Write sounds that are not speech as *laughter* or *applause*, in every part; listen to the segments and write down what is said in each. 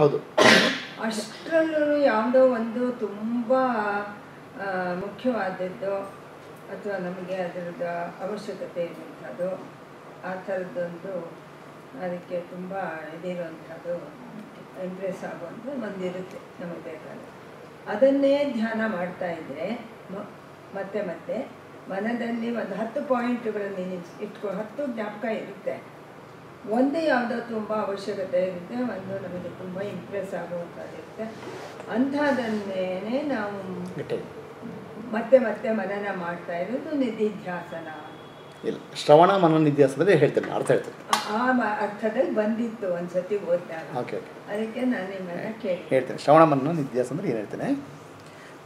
ಹೌದು. ಅಷ್ಟರಲ್ಲೂ ಯಾವುದೋ ಒಂದು ತುಂಬ ಮುಖ್ಯವಾದದ್ದು ಅಥವಾ ನಮಗೆ ಅದರದ ಅವಶ್ಯಕತೆ ಇರುವಂಥದ್ದು, ಆ ಥರದ್ದೊಂದು ಅದಕ್ಕೆ ತುಂಬ ಇದಿರುವಂಥದ್ದು ಇಂಪ್ರೆಸ್ ಆಗುವಂಥ ಒಂದಿರುತ್ತೆ ನಮಗೆ ಬೇಕಾದ್ರೆ ಅದನ್ನೇ ಧ್ಯಾನ ಮಾಡ್ತಾ ಇದ್ದರೆ ಮತ್ತೆ ಮತ್ತೆ ಮನದಲ್ಲಿ ಒಂದು ಹತ್ತು ಪಾಯಿಂಟ್ಗಳನ್ನು ಇಟ್ಕೊ, ಹತ್ತು ಜ್ಞಾಪಕ ಇರುತ್ತೆ. ಒಂದು ಯಾವುದೋ ತುಂಬ ಅವಶ್ಯಕತೆ ಇರುತ್ತೆ ಒಂದು ನಮಗೆ ತುಂಬ ಇಂಪ್ರೆಸ್ ಆಗುವಂಥದ್ದಿರುತ್ತೆ ಅಂಥದ್ದನ್ನೇ ನಾವು ಮತ್ತೆ ಮತ್ತೆ ಮನನ ಮಾಡ್ತಾ ಇರೋದು ನಿಧಿಧ್ಯಾಸನ. ಇಲ್ಲ ಶ್ರವಣ ಮನನ ನಿಧ್ಯಾಸ ಅಂದರೆ ಹೇಳ್ತೇನೆ ಅರ್ಥ ಹೇಳ್ತೇನೆ. ಆ- ಅರ್ಥದಲ್ಲಿ ಬಂದಿತ್ತು ಒಂದ್ಸತಿ ಓದಿದಾಗ ಓಕೆ ಓಕೆ. ಅದಕ್ಕೆ ನಾನು ನಿಮ್ಮನ್ನು ಕೇಳಿ ಹೇಳ್ತೇನೆ ಶ್ರವಣ ಮನನ ನಿಧ್ಯಾಸ ಅಂದರೆ ಏನು ಹೇಳ್ತೇನೆ?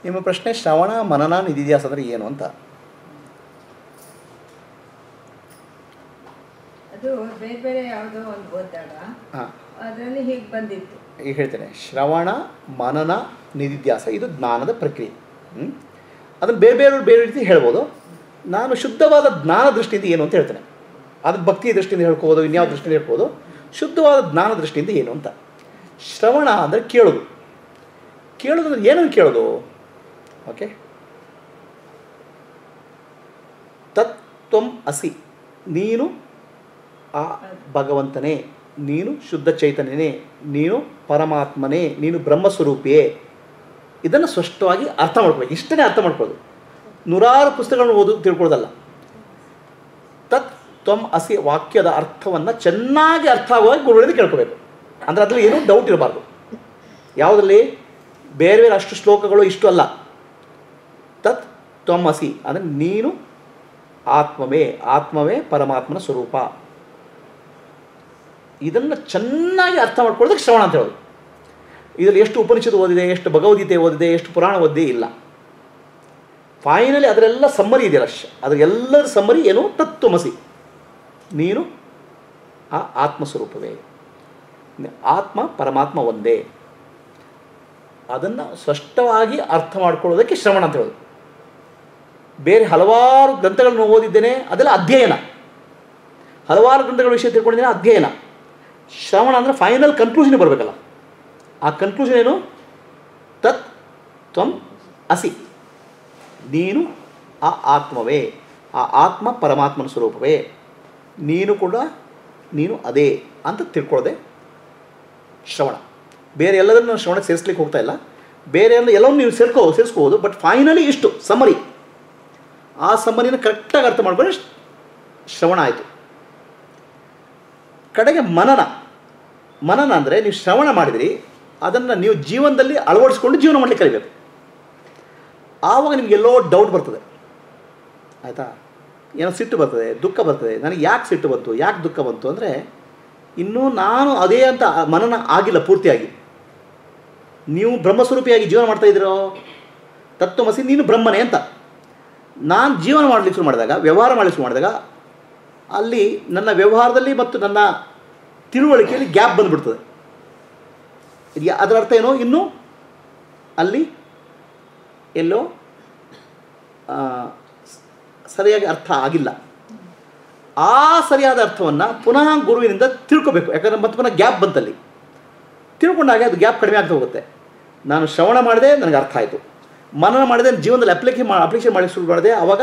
ನಿಮ್ಮ ಪ್ರಶ್ನೆ ಶ್ರವಣ ಮನನ ನಿಧಿಧ್ಯಾಸ ಅಂದರೆ ಏನು ಅಂತ. ಅದು ಬೇರೆ ಬೇರೆ ಯಾವುದೋ ಒಂದು ಓದಿದಾಗ ಹಾಂ. ಅದರಲ್ಲಿ ಹೀಗೆ ಬಂದಿತ್ತು. ಈಗ ಹೇಳ್ತೇನೆ ಶ್ರವಣ ಮನನ ನಿಧಿಧ್ಯಾಸ ಇದು ಜ್ಞಾನದ ಪ್ರಕ್ರಿಯೆ. ಹ್ಞೂ ಅದನ್ನು ಬೇರೆ ಬೇರೆ ಬೇರೆ ರೀತಿ ಹೇಳ್ಬೋದು. ನಾನು ಶುದ್ಧವಾದ ಜ್ಞಾನ ದೃಷ್ಟಿಯಿಂದ ಏನು ಅಂತ ಹೇಳ್ತೇನೆ. ಅದು ಭಕ್ತಿಯ ದೃಷ್ಟಿಯಿಂದ ಹೇಳ್ಕೋಬೋದು ಇನ್ಯಾವ ದೃಷ್ಟಿಯಿಂದ ಹೇಳ್ಬೋದು ಶುದ್ಧವಾದ ಜ್ಞಾನ ದೃಷ್ಟಿಯಿಂದ ಏನು ಅಂತ. ಶ್ರವಣ ಅಂದರೆ ಕೇಳೋದು. ಕೇಳೋದು ಅಂದರೆ ಏನನ್ನು ಕೇಳೋದು? ಓಕೆ. ತತ್ವಂ ಅಸಿ ನೀನು ಆ ಭಗವಂತನೇ, ನೀನು ಶುದ್ಧ ಚೈತನ್ಯನೇ, ನೀನು ಪರಮಾತ್ಮನೇ, ನೀನು ಬ್ರಹ್ಮಸ್ವರೂಪಿಯೇ. ಇದನ್ನು ಸ್ಪಷ್ಟವಾಗಿ ಅರ್ಥ ಮಾಡ್ಕೊಬೇಕು ಇಷ್ಟನೇ ಅರ್ಥ ಮಾಡ್ಕೊಳ್ಳೋದು ನೂರಾರು ಪುಸ್ತಕಗಳನ್ನು ಓದು ತಿಳ್ಕೊಳ್ಳೋದಲ್ಲ. ತತ್ ತ್ವಮ್ ಅಸಿ ವಾಕ್ಯದ ಅರ್ಥವನ್ನು ಚೆನ್ನಾಗಿ ಅರ್ಥ ಆಗುವಾಗ ಗುರುಗಳಿಂದ ಕೇಳ್ಕೋಬೇಕು. ಅಂದರೆ ಅದರಲ್ಲಿ ಏನೂ ಡೌಟ್ ಇರಬಾರ್ದು. ಯಾವುದರಲ್ಲಿ? ಬೇರೆ ಬೇರೆ ಅಷ್ಟು ಶ್ಲೋಕಗಳು ಇಷ್ಟು ಅಲ್ಲ. ತತ್ ತ್ವಮ್ ಅಸಿ, ಅಂದರೆ ನೀನು ಆತ್ಮವೇ ಆತ್ಮವೇ ಪರಮಾತ್ಮನ ಸ್ವರೂಪ. ಇದನ್ನು ಚೆನ್ನಾಗಿ ಅರ್ಥ ಮಾಡ್ಕೊಳ್ಳೋದಕ್ಕೆ ಶ್ರವಣ ಅಂತ ಹೇಳೋದು. ಇದರಲ್ಲಿ ಎಷ್ಟು ಉಪನಿಷತ್ತು ಓದಿದೆ, ಎಷ್ಟು ಭಗವದ್ಗೀತೆ ಓದಿದೆ, ಎಷ್ಟು ಪುರಾಣ ಓದಿದೆ ಇಲ್ಲ. ಫೈನಲಿ ಅದರೆಲ್ಲ ಸಮ್ಮರಿ ಇದೆಯಲ್ಲ ಅದ್ರ ಎಲ್ಲರ ಸಮ್ಮರಿ ಏನು? ತತ್ವಮಸಿ. ನೀನು ಆ ಆತ್ಮಸ್ವರೂಪವೇ. ಆತ್ಮ ಪರಮಾತ್ಮ ಒಂದೇ. ಅದನ್ನು ಸ್ಪಷ್ಟವಾಗಿ ಅರ್ಥ ಮಾಡ್ಕೊಳ್ಳೋದಕ್ಕೆ ಶ್ರವಣ ಅಂತ ಹೇಳೋದು. ಬೇರೆ ಹಲವಾರು ಗ್ರಂಥಗಳನ್ನು ಓದಿದ್ದೇನೆ, ಅದೆಲ್ಲ ಅಧ್ಯಯನ. ಹಲವಾರು ಗ್ರಂಥಗಳ ವಿಷಯ ತಿಳ್ಕೊಂಡಿದ್ದೇನೆ, ಅಧ್ಯಯನ. ಶ್ರವಣ ಅಂದರೆ ಫೈನಲ್ ಕನ್ಕ್ಲೂಷನ್ ಬರಬೇಕಲ್ಲ. ಆ ಕನ್ಕ್ಲೂಷನ್ ಏನು? ತತ್ ತ್ವಂ ಅಸಿ. ನೀನು ಆ ಆತ್ಮವೇ. ಆ ಆತ್ಮ ಪರಮಾತ್ಮನ ಸ್ವರೂಪವೇ. ನೀನು ಕೂಡ ನೀನು ಅದೇ ಅಂತ ತಿಳ್ಕೊಳ್ಳೋದೆ ಶ್ರವಣ. ಬೇರೆ ಎಲ್ಲದನ್ನು ನಾನು ಶ್ರವಣಕ್ಕೆ ಸೇರಿಸ್ಲಿಕ್ಕೆ ಹೋಗ್ತಾ ಇಲ್ಲ. ಬೇರೆ ಎಲ್ಲ ಎಲ್ಲವನ್ನೂ ನೀವು ಸೇರ್ಕೋ ಸೇರಿಸ್ಕೋಬೋದು ಬಟ್ ಫೈನಲಿ ಇಷ್ಟು ಸಮರಿ ಆ ಸಮರಿನ ಕರೆಕ್ಟಾಗಿ ಅರ್ಥ ಮಾಡ್ಕೊಂಡ್ರೆ ಶ್ರವಣ ಆಯಿತು. ಕಡೆಗೆ ಮನನ. ಮನನ ಅಂದರೆ ನೀವು ಶ್ರವಣ ಮಾಡಿದಿರಿ, ಅದನ್ನು ನೀವು ಜೀವನದಲ್ಲಿ ಅಳವಡಿಸ್ಕೊಂಡು ಜೀವನ ಮಾಡಲಿಕ್ಕೆ ಕಲಿಬೇಕು. ಆವಾಗ ನಿಮ್ಗೆ ಎಲ್ಲೋ ಡೌಟ್ ಬರ್ತದೆ. ಆಯಿತಾ? ಏನೋ ಸಿಟ್ಟು ಬರ್ತದೆ, ದುಃಖ ಬರ್ತದೆ. ನನಗೆ ಯಾಕೆ ಸಿಟ್ಟು ಬಂತು, ಯಾಕೆ ದುಃಖ ಬಂತು ಅಂದರೆ, ಇನ್ನೂ ನಾನು ಅದೇ ಅಂತ ಮನನ ಆಗಿಲ್ಲ, ಪೂರ್ತಿಯಾಗಿ. ನೀವು ಬ್ರಹ್ಮಸ್ವರೂಪಿಯಾಗಿ ಜೀವನ ಮಾಡ್ತಾ ಇದ್ದೀರೋ? ತತ್ವಮಸಿ ನೀನು ಬ್ರಹ್ಮನೇ ಅಂತ. ನಾನು ಜೀವನ ಮಾಡಲಿಕ್ಕೆ ಶುರು ಮಾಡಿದಾಗ, ವ್ಯವಹಾರ ಮಾಡಲಿಕ್ಕೆ ಶುರು ಮಾಡಿದಾಗ ಅಲ್ಲಿ ನನ್ನ ವ್ಯವಹಾರದಲ್ಲಿ ಮತ್ತು ನನ್ನ ತಿಳುವಳಿಕೆಯಲ್ಲಿ ಗ್ಯಾಪ್ ಬಂದುಬಿಡ್ತದೆ. ಇದು ಅದರ ಅರ್ಥ ಏನೋ? ಇನ್ನು ಅಲ್ಲಿ ಎಲ್ಲೋ ಸರಿಯಾಗಿ ಅರ್ಥ ಆಗಿಲ್ಲ. ಆ ಸರಿಯಾದ ಅರ್ಥವನ್ನು ಪುನಃ ಗುರುವಿನಿಂದ ತಿಳ್ಕೊಬೇಕು. ಯಾಕಂದರೆ ಮತ್ತೆ ಪುನಃ ಗ್ಯಾಪ್ ಬಂತಲ್ಲಿ. ತಿಳ್ಕೊಂಡಾಗ ಅದು ಗ್ಯಾಪ್ ಕಡಿಮೆ ಆಗ್ತಾ ಹೋಗುತ್ತೆ. ನಾನು ಶ್ರವಣ ಮಾಡಿದೆ, ನನಗೆ ಅರ್ಥ ಆಯಿತು. ಮನನ ಮಾಡಿದೆ, ಜೀವನದಲ್ಲಿ ಅಪ್ಲಿಕೇ ಮಾ ಅಪ್ಲಿಕೇಶನ್ ಮಾಡಿ ಶುರು ಮಾಡಿದೆ ಆವಾಗ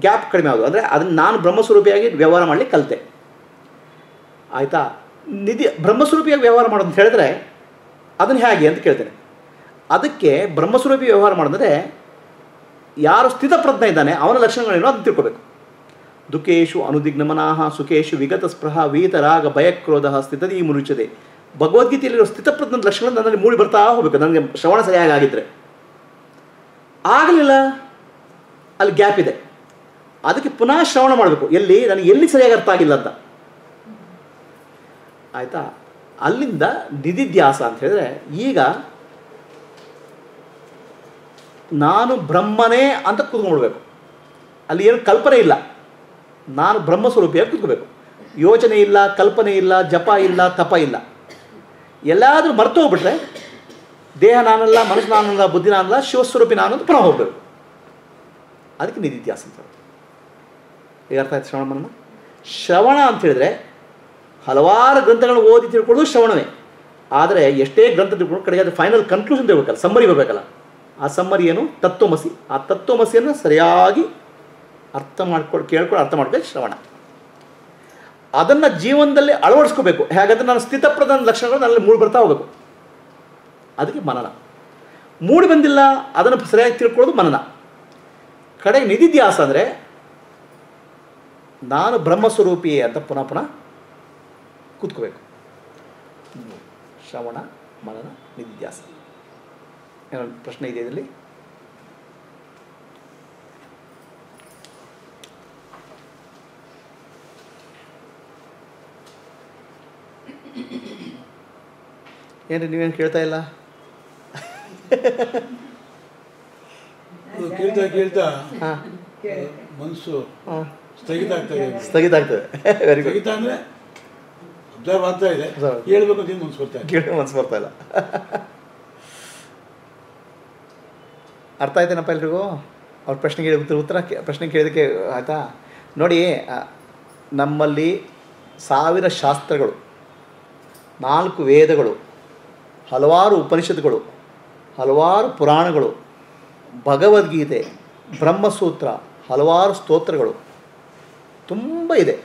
ಗ್ಯಾಪ್ ಕಡಿಮೆ ಆಗೋದು. ಅಂದರೆ ಅದನ್ನು ನಾನು ಬ್ರಹ್ಮಸ್ವರೂಪಿಯಾಗಿ ವ್ಯವಹಾರ ಮಾಡಲಿಕ್ಕೆ ಕಲಿತೆ. ಆಯಿತಾ? ನಿಧಿ, ಬ್ರಹ್ಮಸ್ವರೂಪಿಯಾಗಿ ವ್ಯವಹಾರ ಮಾಡೋದು ಅಂತ ಹೇಳಿದ್ರೆ ಅದನ್ನು ಹೇಗೆ ಅಂತ ಕೇಳ್ತೇನೆ. ಅದಕ್ಕೆ ಬ್ರಹ್ಮಸ್ವರೂಪಿ ವ್ಯವಹಾರ ಮಾಡಿದ್ರೆ ಯಾರು ಸ್ಥಿತಪ್ರಜ್ಞ ಇದ್ದಾನೆ, ಅವನ ಲಕ್ಷಣಗಳೇನೋ ಅದನ್ನು ತಿಳ್ಕೋಬೇಕು. ದುಃಖೇಶು ಅನುದಿಗ್ನಮನಾಹ, ಸುಖೇಶು ವಿಗತ ಸ್ಪೃಹ ವೀತರಾಗ ಭಯಕ್ರೋಧ ಸ್ಥಿತದಿ, ಮುರುಚದೆ. ಭಗವದ್ಗೀತೆಯಲ್ಲಿರೋ ಸ್ಥಿತಪ್ರಜ್ಞದ ಲಕ್ಷಣಗಳು ನನ್ನಲ್ಲಿ ಮೂಡಿ ಬರ್ತಾ ಹೋಗಬೇಕು. ನನಗೆ ಶ್ರವಣ ಸರಿಯಾಗಿ ಆಗಿದ್ದರೆ ಆಗಲಿಲ್ಲ, ಅಲ್ಲಿ ಗ್ಯಾಪ್ ಇದೆ. ಅದಕ್ಕೆ ಪುನಃ ಶ್ರವಣ ಮಾಡಬೇಕು. ಎಲ್ಲಿ? ನನಗೆ ಎಲ್ಲಿ ಸರಿಯಾಗಿ ಅರ್ಥ ಆಗಿಲ್ಲ ಅಂತ. ಆಯಿತಾ? ಅಲ್ಲಿಂದ ನಿಧಿಧ್ಯಾಸ ಅಂತ ಹೇಳಿದ್ರೆ ಈಗ ನಾನು ಬ್ರಹ್ಮನೇ ಅಂತ ಕೂತ್ಕೊಂಡ್ಬಿಡ್ಬೇಕು. ಅಲ್ಲಿ ಏನು ಕಲ್ಪನೆ ಇಲ್ಲ. ನಾನು ಬ್ರಹ್ಮ ಸ್ವರೂಪಿಯಾಗಿ ಕೂತ್ಕೋಬೇಕು. ಯೋಚನೆ ಇಲ್ಲ, ಕಲ್ಪನೆ ಇಲ್ಲ, ಜಪ ಇಲ್ಲ, ತಪ ಇಲ್ಲ. ಎಲ್ಲಾದರೂ ಮರ್ತು ಹೋಗ್ಬಿಟ್ರೆ ದೇಹ ನಾನಲ್ಲ, ಮನಸ್ಸು ನಾನಲ್ಲ, ಬುದ್ಧಿ ನಾನಲ್ಲ, ಶಿವಸ್ವರೂಪಿ ನಾನು ಅಂತ ಪುನಃ ಹೋಗ್ಬೇಕು. ಅದಕ್ಕೆ ನಿಧಿತ್ಯಾಸ ಅಂತ. ಈಗ ಅರ್ಥ ಆಯ್ತು ಶ್ರವಣ ಮನನ ಶ್ರವಣ ಅಂತ ಹೇಳಿದ್ರೆ ಹಲವಾರು ಗ್ರಂಥಗಳನ್ನು ಓದಿ ತಿಳ್ಕೊಳ್ಳೋದು ಶ್ರವಣವೇ. ಆದರೆ ಎಷ್ಟೇ ಗ್ರಂಥ ತಿಳ್ಕೊಂಡು ಕಡೆಗೆ ಅದು ಫೈನಲ್ ಕನ್ಕ್ಲೂಷನ್ ತಿಳ್ಬೇಕಲ್ಲ ಸಮ್ಮರಿ ಬರಬೇಕಲ್ಲ. ಆ ಸಮ್ಮರಿ ಏನು? ತತ್ವಮಸಿ. ಆ ತತ್ವಮಸಿಯನ್ನು ಸರಿಯಾಗಿ ಅರ್ಥ ಮಾಡ್ಕೊಂಡು ಕೇಳ್ಕೊಂಡು ಅರ್ಥ ಮಾಡ್ಬೇಕು ಶ್ರವಣ. ಅದನ್ನು ಜೀವನದಲ್ಲಿ ಅಳವಡಿಸ್ಕೋಬೇಕು. ಹೇಗಾದ್ರೆ ನಾನು ಸ್ಥಿತಪ್ರಧಾನ ಲಕ್ಷಣಗಳು ನನ್ನಲ್ಲಿ ಮೂಡಿ ಬರ್ತಾ ಹೋಗಬೇಕು. ಅದಕ್ಕೆ ಮನನ. ಮೂಡಿ ಬಂದಿಲ್ಲ, ಅದನ್ನು ಸರಿಯಾಗಿ ತಿಳ್ಕೊಳ್ಳೋದು ಮನನ. ಕಡೆಗೆ ನಿಧಿಧ್ಯಾಸ ಅಂದರೆ ನಾನು ಬ್ರಹ್ಮಸ್ವರೂಪಿ ಅಂತ ಪುನಃ ಪುನಃ ಕೂತ್ಕೋಬೇಕು. ಶ್ರವಣ ಮನನ ನಿಧ್ಯಾಸ. ಏನೊಂದು ಪ್ರಶ್ನೆ ಇದೆ ಇದರಲ್ಲಿ? ಏನ್ರಿ ನೀವೇನು ಕೇಳ್ತಾ ಇಲ್ಲ? ಕೇಳ್ತಾ ಕೇಳ್ತಾ. ಹಾಂ. ಮನಸ್ಸು ಹಾಂ. ಸ್ಥಗಿತ ಆಗ್ತದೆ ಸ್ಥಗಿತ ಆಗ್ತದೆ ವೆರಿ ಗುಡ್ ಸ್ಥಗಿತ ಅಂದ್ರೆ ಅಬ್ಸರ್ವ್ ಆಗ್ತಾ ಇದೆ. ಅಂತ ಮನ್ಸು ಬರ್ತಾ ಇದೆ ಕೇಳಿ ಮನಸ್ಸು ಬರ್ತಾ ಇಲ್ಲ. *laughs* ಅರ್ಥ ಆಯ್ತೇನಪ್ಪ ಎಲ್ರಿಗೂ? ಅವ್ರ ಪ್ರಶ್ನೆಗೆ ಉತ್ತರ ಉತ್ತರ ಪ್ರಶ್ನೆ ಕೇಳಿದಕ್ಕೆ ಆಯಿತಾ? ನೋಡಿ ನಮ್ಮಲ್ಲಿ ಸಾವಿರ ಶಾಸ್ತ್ರಗಳು ನಾಲ್ಕು ವೇದಗಳು ಹಲವಾರು ಉಪನಿಷತ್ಗಳು ಹಲವಾರು ಪುರಾಣಗಳು ಭಗವದ್ಗೀತೆ ಬ್ರಹ್ಮಸೂತ್ರ ಹಲವಾರು ಸ್ತೋತ್ರಗಳು ತುಂಬ ಇದೆ.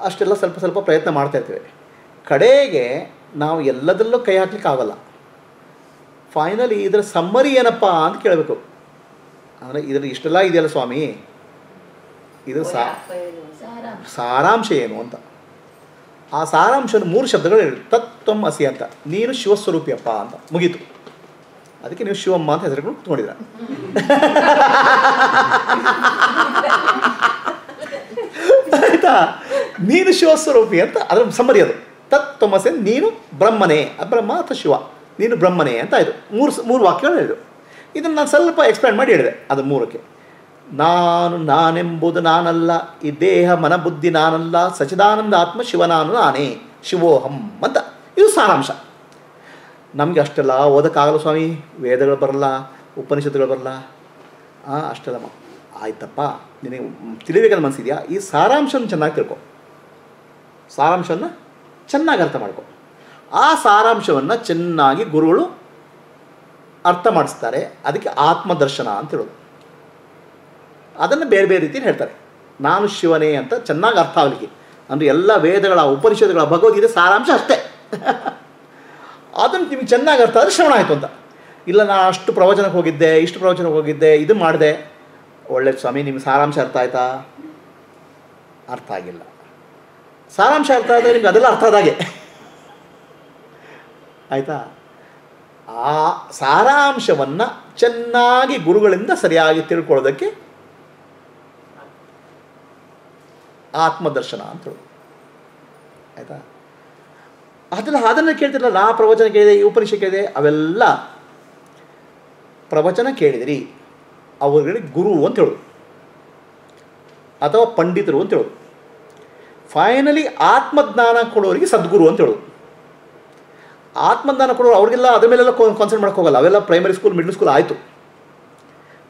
ಅಷ್ಟೆಲ್ಲ ಸ್ವಲ್ಪ ಸ್ವಲ್ಪ ಪ್ರಯತ್ನ ಮಾಡ್ತಾ ಇರ್ತೇವೆ. ಕಡೆಗೆ ನಾವು ಎಲ್ಲದರಲ್ಲೂ ಕೈ ಹಾಕ್ಲಿಕ್ಕೆ ಆಗಲ್ಲ. ಫೈನಲಿ ಇದರ ಸಮ್ಮರಿ ಏನಪ್ಪ ಅಂತ ಕೇಳಬೇಕು. ಅಂದರೆ ಇದರ ಇಷ್ಟೆಲ್ಲ ಇದೆಯಲ್ಲ ಸ್ವಾಮಿ? ಇದು ಸಾರಾಂಶ ಏನು ಅಂತ. ಆ ಸಾರಾಂಶವನ್ನು ಮೂರು ಶಬ್ದಗಳು ಹೇಳಿ ತತ್ವಂ ಅಸಿ ಅಂತ. ನೀನು ಶಿವಸ್ವರೂಪಿಯಪ್ಪ ಅಂತ. ಮುಗೀತು. ಅದಕ್ಕೆ ನೀವು ಶಿವಮ್ಮ ಅಂತ ಹೆಸರು ತೊಗೊಂಡಿದ್ರ ಆಯ್ತಾ? ನೀನು ಶಿವಸ್ವರೂಪಿ ಅಂತ ಅದರ ಸಮ್ಮರಿ ಅದು. ತತ್ ತೊಮಸೆ ನೀನು ಬ್ರಹ್ಮನೇ. ಅಬ್ರಹ್ಮ ಬ್ರಹ್ಮ ಅಥವಾ ಶಿವ? ನೀನು ಬ್ರಹ್ಮನೇ ಅಂತ ಆಯಿತು ಮೂರು ಮೂರು ವಾಕ್ಯಗಳು ಹೇಳಿದ್ರು. ಇದನ್ನು ನಾನು ಸ್ವಲ್ಪ ಎಕ್ಸ್ಪ್ಲೈನ್ ಮಾಡಿ ಹೇಳಿದೆ ಅದು ಮೂರಕ್ಕೆ. ನಾನು ನಾನೆಂಬುದು ನಾನಲ್ಲ, ಈ ದೇಹ ಮನ ಬುದ್ಧಿ ನಾನಲ್ಲ ಸಚಿದಾನಂದ ಆತ್ಮ ಶಿವನಾನು ನಾನೇ. ಶಿವೋಹಂ ಅಂತ. ಇದು ಸಾರಾಂಶ. ನಮಗೆ ಅಷ್ಟೆಲ್ಲ ಓದೋಕ್ಕಾಗಲ್ಲ ಸ್ವಾಮಿ, ವೇದಗಳು ಬರಲ್ಲ, ಉಪನಿಷತ್ತುಗಳು ಬರಲ್ಲ. ಹಾಂ ಅಷ್ಟೆಲ್ಲ ಆಯ್ತಪ್ಪ. ನಿನಗೆ ತಿಳಿಬೇಕಂತ ಮನಸ್ಸಿದೆಯಾ ಈ ಸಾರಾಂಶನ ಚೆನ್ನಾಗಿ ತಿಳ್ಕೊ. ಸಾರಾಂಶವನ್ನು ಚೆನ್ನಾಗಿ ಅರ್ಥ ಮಾಡ್ಕೊ. ಆ ಸಾರಾಂಶವನ್ನು ಚೆನ್ನಾಗಿ ಗುರುಗಳು ಅರ್ಥ ಮಾಡಿಸ್ತಾರೆ. ಅದಕ್ಕೆ ಆತ್ಮದರ್ಶನ ಅಂತ ಹೇಳೋದು. ಅದನ್ನು ಬೇರೆ ಬೇರೆ ರೀತಿಯಲ್ಲಿ ಹೇಳ್ತಾರೆ. ನಾನು ಶಿವನೇ ಅಂತ ಚೆನ್ನಾಗಿ ಅರ್ಥ ಆಗಲಿಕ್ಕೆ. ಅಂದರೆ ಎಲ್ಲ ವೇದಗಳ, ಉಪನಿಷತ್ತುಗಳ, ಭಗವದ್ಗೀತೆ ಸಾರಾಂಶ ಅಷ್ಟೇ. *laughs* ಅದನ್ನು ನಿಮಗೆ ಚೆನ್ನಾಗಿ ಅರ್ಥ ಆದರೆ ಶ್ರವಣ ಆಯಿತು ಅಂತ. ಇಲ್ಲ ನಾನು ಅಷ್ಟು ಪ್ರವಚನಕ್ಕೆ ಹೋಗಿದ್ದೆ, ಇಷ್ಟು ಪ್ರವಚನಕ್ಕೆ ಹೋಗಿದ್ದೆ, ಇದು ಮಾಡಿದೆ. ಒಳ್ಳೆ ಸ್ವಾಮಿ, ನಿಮ್ಗೆ ಸಾರಾಂಶ ಅರ್ಥ ಆಯ್ತಾ? ಅರ್ಥ ಆಗಿಲ್ಲ. ಸಾರಾಂಶ ಅರ್ಥ ಆದರೆ ನಿಮ್ಗೆ ಅದೆಲ್ಲ ಅರ್ಥ ಆದಾಗೆ ಆಯಿತಾ? ಆ ಸಾರಾಂಶವನ್ನು ಚೆನ್ನಾಗಿ ಗುರುಗಳಿಂದ ಸರಿಯಾಗಿ ತಿಳ್ಕೊಳ್ಳೋದಕ್ಕೆ ಆತ್ಮದರ್ಶನ ಅಂತ ಆಯಿತಾ? ಅದನ್ನು ಅದನ್ನು ಕೇಳ್ತಿರಲ್ಲ ಆ ಪ್ರವಚನ ಕೇಳಿದೆ, ಈ ಉಪನಿಷ ಕೇಳಿದೆ, ಅವೆಲ್ಲ ಪ್ರವಚನ ಕೇಳಿದಿರಿ. ಅವರುಗಳಿಗೆ ಗುರು ಅಂತ ಹೇಳೋದು ಅಥವಾ ಪಂಡಿತರು ಅಂತ ಹೇಳೋದು ಫೈನಲಿ ಆತ್ಮಜ್ಞಾನ ಕೊಡೋರಿಗೆ ಸದ್ಗುರು ಅಂತ ಹೇಳೋದು ಆತ್ಮಜ್ಞಾನ ಕೊಡೋರು ಅವ್ರಿಗೆಲ್ಲ ಅದ್ರ ಮೇಲೆಲ್ಲ ಕಾನ್ಸಂಟ್ರೇಟ್ ಮಾಡಕ್ಕೆ ಹೋಗಲ್ಲ. ಅವೆಲ್ಲ ಪ್ರೈಮರಿ ಸ್ಕೂಲ್ ಮಿಡ್ಲ್ ಸ್ಕೂಲ್ ಆಯಿತು.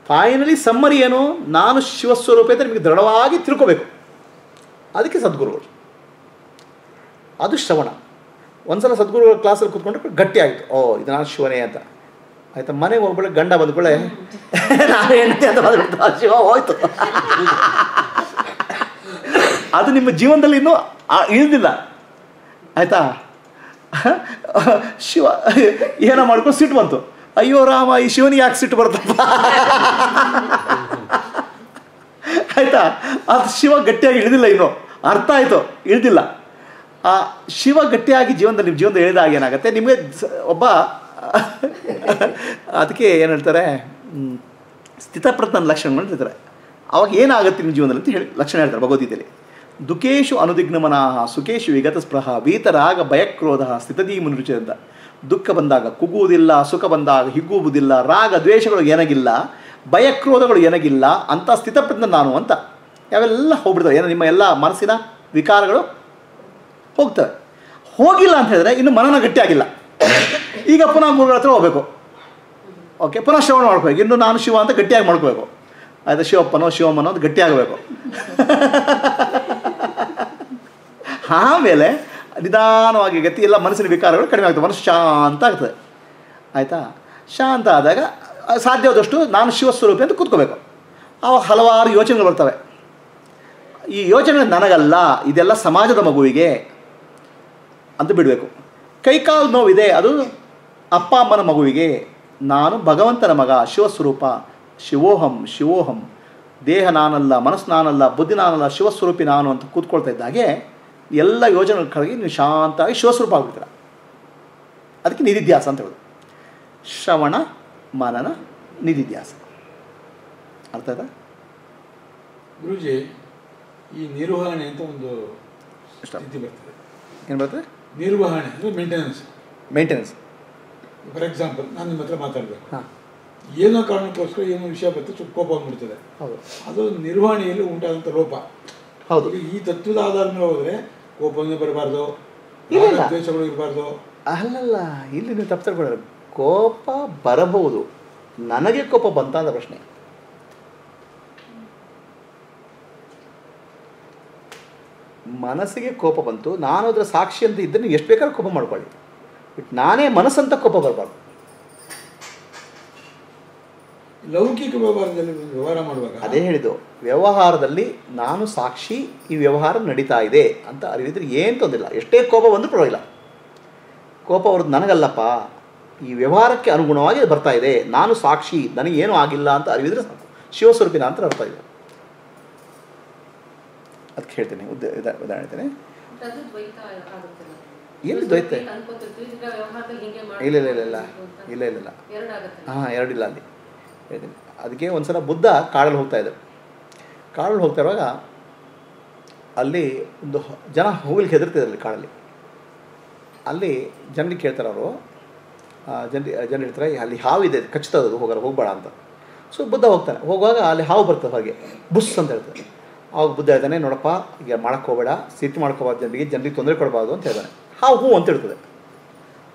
ಫೈನಲಿ ಸಮ್ಮರಿ ಏನು? ನಾನು ಶಿವಸ್ವರೂಪ ಅಂತ ನಿಮಗೆ ದೃಢವಾಗಿ ತಿಳ್ಕೋಬೇಕು. ಅದಕ್ಕೆ ಸದ್ಗುರುಗಳು. ಅದು ಶ್ರವಣ. ಒಂದ್ಸಲ ಸದ್ಗುರು ಕ್ಲಾಸಲ್ಲಿ ಕೂತ್ಕೊಂಡ್ರೆ ಗಟ್ಟಿ ಆಯಿತು. ಓ ಇದು ನಾನು ಶಿವನೇ ಅಂತ. ಆಯ್ತಾ, ಮನೆಗೆ ಹೋಗ್ಬೇಳೆ, ಗಂಡ ಬಂದ್ಕೊಳ್ಳೆ ನಾನು ಹೆಂಡತಿ ಅಂತ ಆ ಶಿವ ಹೋಯ್ತು. ಅದು ನಿಮ್ಮ ಜೀವನದಲ್ಲಿ ಇನ್ನೂ ಇಳಿದಿಲ್ಲ. ಆಯ್ತಾ? ಶಿವ, ಏನೋ ಮಾಡ್ಕೊಂಡು ಸಿಟ್ಟು ಬಂತು. ಅಯ್ಯೋ, ರಾಮ, ಈ ಶಿವನಿಗೆ ಯಾಕೆ ಸಿಟ್ಟು ಬರ್ತಪ್ಪ? ಆಯ್ತಾ? ಅದು ಶಿವ ಗಟ್ಟಿಯಾಗಿ ಇಳಿದಿಲ್ಲ ಇನ್ನು. ಅರ್ಥ ಆಯಿತು, ಇಳಿದಿಲ್ಲ. ಆ ಶಿವ ಗಟ್ಟಿಯಾಗಿ ಜೀವನದಲ್ಲಿ ನಿಮ್ಮ ಜೀವನದಲ್ಲಿ ಹೇಳಿದಾಗ ಏನಾಗುತ್ತೆ? ನಿಮಗೆ ಒಬ್ಬ *laughs* ಅದಕ್ಕೆ ಏನು ಹೇಳ್ತಾರೆ? ಸ್ಥಿತಪ್ರಜ್ಞನ ಲಕ್ಷಣಗಳು ಹೇಳ್ತಾರೆ. ಅವಾಗ ಏನಾಗುತ್ತೆ ನಿಮ್ಮ ಜೀವನದಲ್ಲಿ ಅಂತ ಹೇಳಿ ಲಕ್ಷಣ ಹೇಳ್ತಾರೆ ಭಗವದ್ಗೀತೆಯಲ್ಲಿ ದುಃಖೇಶು ಅನುದಿಗ್ನಮನಾಹ ಸುಖೇಶು ವಿಗತ ಸ್ಪೃಹ ವೀತರಾಗ ಭಯಕ್ರೋಧ ಸ್ಥಿತದಿ ಮುನಿರುಚಿ ದುಃಖ ಬಂದಾಗ ಕುಗ್ಗುವುದಿಲ್ಲ, ಸುಖ ಬಂದಾಗ ಹಿಗ್ಗುವುದಿಲ್ಲ, ರಾಗ ದ್ವೇಷಗಳು ಏನಾಗಿಲ್ಲ ಭಯಕ್ರೋಧಗಳು ಏನಾಗಿಲ್ಲ ಅಂತ ಸ್ಥಿತಪ್ರಜ್ಞ ನಾನು ಅಂತ. ಯಾವೆಲ್ಲ ಹೋಗ್ಬಿಡ್ತವೆ ಏನೋ ನಿಮ್ಮ ಎಲ್ಲ ಮನಸ್ಸಿನ ವಿಕಾರಗಳು ಹೋಗ್ತವೆ ಹೋಗಿಲ್ಲ ಅಂತ ಹೇಳಿದ್ರೆ ಇನ್ನು ಮನನ ಗಟ್ಟಿಯಾಗಿಲ್ಲ. ಈಗ ಪುನಃ ಗುರುಗಳ ಹತ್ರ ಹೋಗ್ಬೇಕು. ಓಕೆ ಪುನಃ ಶ್ರವಣ ಮಾಡ್ಕೋಬೇಕು. ಇನ್ನು ನಾನು ಶಿವ ಅಂತ ಗಟ್ಟಿಯಾಗಿ ಮಾಡ್ಕೋಬೇಕು. ಆಯ್ತಾ, ಶಿವಪ್ಪನೋ, ಶಿವಮ್ಮನೋ ಅಂತ ಗಟ್ಟಿಯಾಗಬೇಕು. *laughs* ಆಮೇಲೆ ನಿಧಾನವಾಗಿ ಗತಿ ಎಲ್ಲ ಮನಸ್ಸಿನ ವಿಕಾರಗಳು ಕಡಿಮೆ ಆಗ್ತವೆ. ಮನಸ್ಸು ಶಾಂತ ಆಗ್ತದೆ. ಆಯಿತಾ? ಶಾಂತ ಆದಾಗ ಸಾಧ್ಯವಾದಷ್ಟು ನಾನು ಶಿವಸ್ವರೂಪಿ ಅಂತ ಕೂತ್ಕೋಬೇಕು. ಆವಾಗ ಹಲವಾರು ಯೋಚನೆಗಳು ಬರ್ತವೆ. ಈ ಯೋಚನೆ ನನಗಲ್ಲ. ಇದೆಲ್ಲ ಸಮಾಜದ ಮಗುವಿಗೆ. ಅಂತ ಬಿಡಬೇಕು. ಕೈಕಾಲು ನೋವಿದೆ ಅದು ಅಪ್ಪ ಅಮ್ಮನ ಮಗುವಿಗೆ. ನಾನು ಭಗವಂತನ ಮಗ ಶಿವಸ್ವರೂಪ ಶಿವೋಹಂ ಶಿವೋಹಂ. ದೇಹ ನಾನಲ್ಲ ಮನಸ್ಸು ನಾನಲ್ಲ ಬುದ್ಧಿ ನಾನಲ್ಲ ಶಿವಸ್ವರೂಪಿ ನಾನು ಅಂತ ಕೂತ್ಕೊಳ್ತಾ ಇದ್ದಾಗೆ ಎಲ್ಲ ಯೋಜನೆಗಳ ಕಳಗಿ ನೀವು ಶಾಂತವಾಗಿ ಶಿವಸ್ವರೂಪ ಆಗ್ಬಿಡ್ತೀರ. ಅದಕ್ಕೆ ನಿಧಿಧ್ಯಾಸ ಅಂತ ಹೇಳೋದು. ಶ್ರವಣ ಮನನ ನಿಧಿಧ್ಯಾಸ. ಅರ್ಥ ಆಯ್ತಾ? ಗುರುಜಿ ಈ ನಿರ್ವಹಣೆ ಅಂತ ಒಂದು ಏನು ಬರ್ತದೆ ನಿರ್ವಹಣೆ ಅಂದರೆ ಮೇಂಟೆನೆನ್ಸ್ ಮೇಂಟೆನೆನ್ಸ್ ಫಾರ್ ಎಕ್ಸಾಂಪಲ್ ನಾನು ನಿಮ್ಮ ಹತ್ರ ಮಾತಾಡಬೇಕು. ಏನೋ ಕಾರಣಕ್ಕೋಸ್ಕರ ಏನೋ ವಿಷಯ ಬರುತ್ತೆ ಸ್ವಲ್ಪ ಕೋಪ ಬಂದ್ಬಿಡ್ತದೆ ಹೌದು. ಅದು ನಿರ್ವಹಣೆಯಲ್ಲಿ ಉಂಟಾದಂಥ ಲೋಪ. ಹೌದು. ಈ ತತ್ವದ ಆಧಾರದ ಮೇಲೆ ಹೋದರೆ ಕೋಪನೇ ಬರಬಾರ್ದು. ದ್ವೇಷಗಳು ಇರಬಾರ್ದು. ಅಲ್ಲಲ್ಲ ಇಲ್ಲಿ ನೀವು ತಪ್ಪು ಕೋಪ ಬರಬಹುದು. ನನಗೆ ಕೋಪ ಬಂತ ಅಂತ ಪ್ರಶ್ನೆ. ಮನಸ್ಸಿಗೆ ಕೋಪ ಬಂತು ನಾನು ಅದರ ಸಾಕ್ಷಿ ಅಂತ ಇದ್ದರೆ ನೀವು ಎಷ್ಟು ಬೇಕಾದ್ರೂ ಕೋಪ ಮಾಡ್ಕೊಳ್ಳಿ. ಬಟ್ ನಾನೇ ಮನಸ್ಸಂತ ಕೋಪ ಬರಬಾರ್ದು. ಲೌಕಿಕ ವ್ಯವಹಾರದಲ್ಲಿ ವ್ಯವಹಾರ ಮಾಡುವಾಗ? ಅದೇ ಹೇಳಿದ್ದು ವ್ಯವಹಾರದಲ್ಲಿ ನಾನು ಸಾಕ್ಷಿ ಈ ವ್ಯವಹಾರ ನಡೀತಾ ಇದೆ ಅಂತ ಅರಿವಿದ್ರೆ ಏನು ತೊಂದಿಲ್ಲ ಎಷ್ಟೇ ಕೋಪ ಬಂದರೂ ಪರವಾಗಿಲ್ಲ. ಕೋಪ ಅವ್ರದ್ದು ನನಗಲ್ಲಪ್ಪ ಈ ವ್ಯವಹಾರಕ್ಕೆ ಅನುಗುಣವಾಗಿ ಅದು ಬರ್ತಾ ಇದೆ. ನಾನು ಸಾಕ್ಷಿ ನನಗೇನು ಆಗಿಲ್ಲ ಅಂತ ಅರಿವಿದ್ರೆ ಸಾಕು. ಶಿವಸ್ವರೂಪಿನ ಅಂತ ಅರ್ಥ ಇದೆ. ಅದಕ್ಕೆ ಹೇಳ್ತೇನೆ ಉದ್ದ ಉದಾ- ಉದಾಹರಣೆ ಹೇಳ್ತೇನೆ ಅದು ದ್ವೈತ ಇಲ್ಲ ಇಲ್ಲ ಇಲ್ಲ ಇಲ್ಲ. ಇಲ್ಲ ಇಲ್ಲ ಇಲ್ಲ. ಹಾಂ ಎರಡಿಲ್ಲ ಅಲ್ಲಿ. ಹೇಳ್ತೀನಿ. ಅದಕ್ಕೆ ಒಂದ್ಸಲ ಬುದ್ಧ ಕಾಡಲ್ಲಿ ಹೋಗ್ತಾ ಇದ್ದರು ಕಾಡಲ್ಲಿ ಹೋಗ್ತಾ ಇರುವಾಗ ಅಲ್ಲಿ ಒಂದು ಜನ ಹೋಗ್ಲಿಕ್ಕೆ ಹೆದರ್ತಿದ್ರು ಅಲ್ಲಿ ಕಾಡಲ್ಲಿ. ಅಲ್ಲಿ ಜನರಿಗೆ ಕೇಳ್ತಾರೆ ಅವರು ಜನ ಜನ ಹೇಳ್ತಾರೆ ಅಲ್ಲಿ ಹಾವಿದೆ ಖಚಿತ ಅದು ಹೋಗಲ್ಲ ಹೋಗ್ಬೇಡ ಅಂತ. ಸೊ ಬುದ್ಧ ಹೋಗ್ತಾನೆ ಹೋಗುವಾಗ ಅಲ್ಲಿ ಹಾವು ಬರ್ತದೆ ಹಾಗೆ ಬುಸ್ ಅಂತ ಹೇಳ್ತಾರೆ. ಆವಾಗ ಬುದ್ಧ ಹೇಳ್ತಾನೆ ನೋಡಪ್ಪ ಈಗ ಮಾಡ್ಕೋಬೇಡ ಹೋಗಬೇಡ ಸಿಟ್ಟು ಮಾಡ್ಕೋಬಾರ್ದು ಜನರಿಗೆ ಜನರಿಗೆ ತೊಂದರೆ ಕೊಡಬಾರ್ದು ಅಂತ ಹೇಳ್ತಾನೆ. ಹಾವು ಹೂ ಅಂತ ಹೇಳ್ತದೆ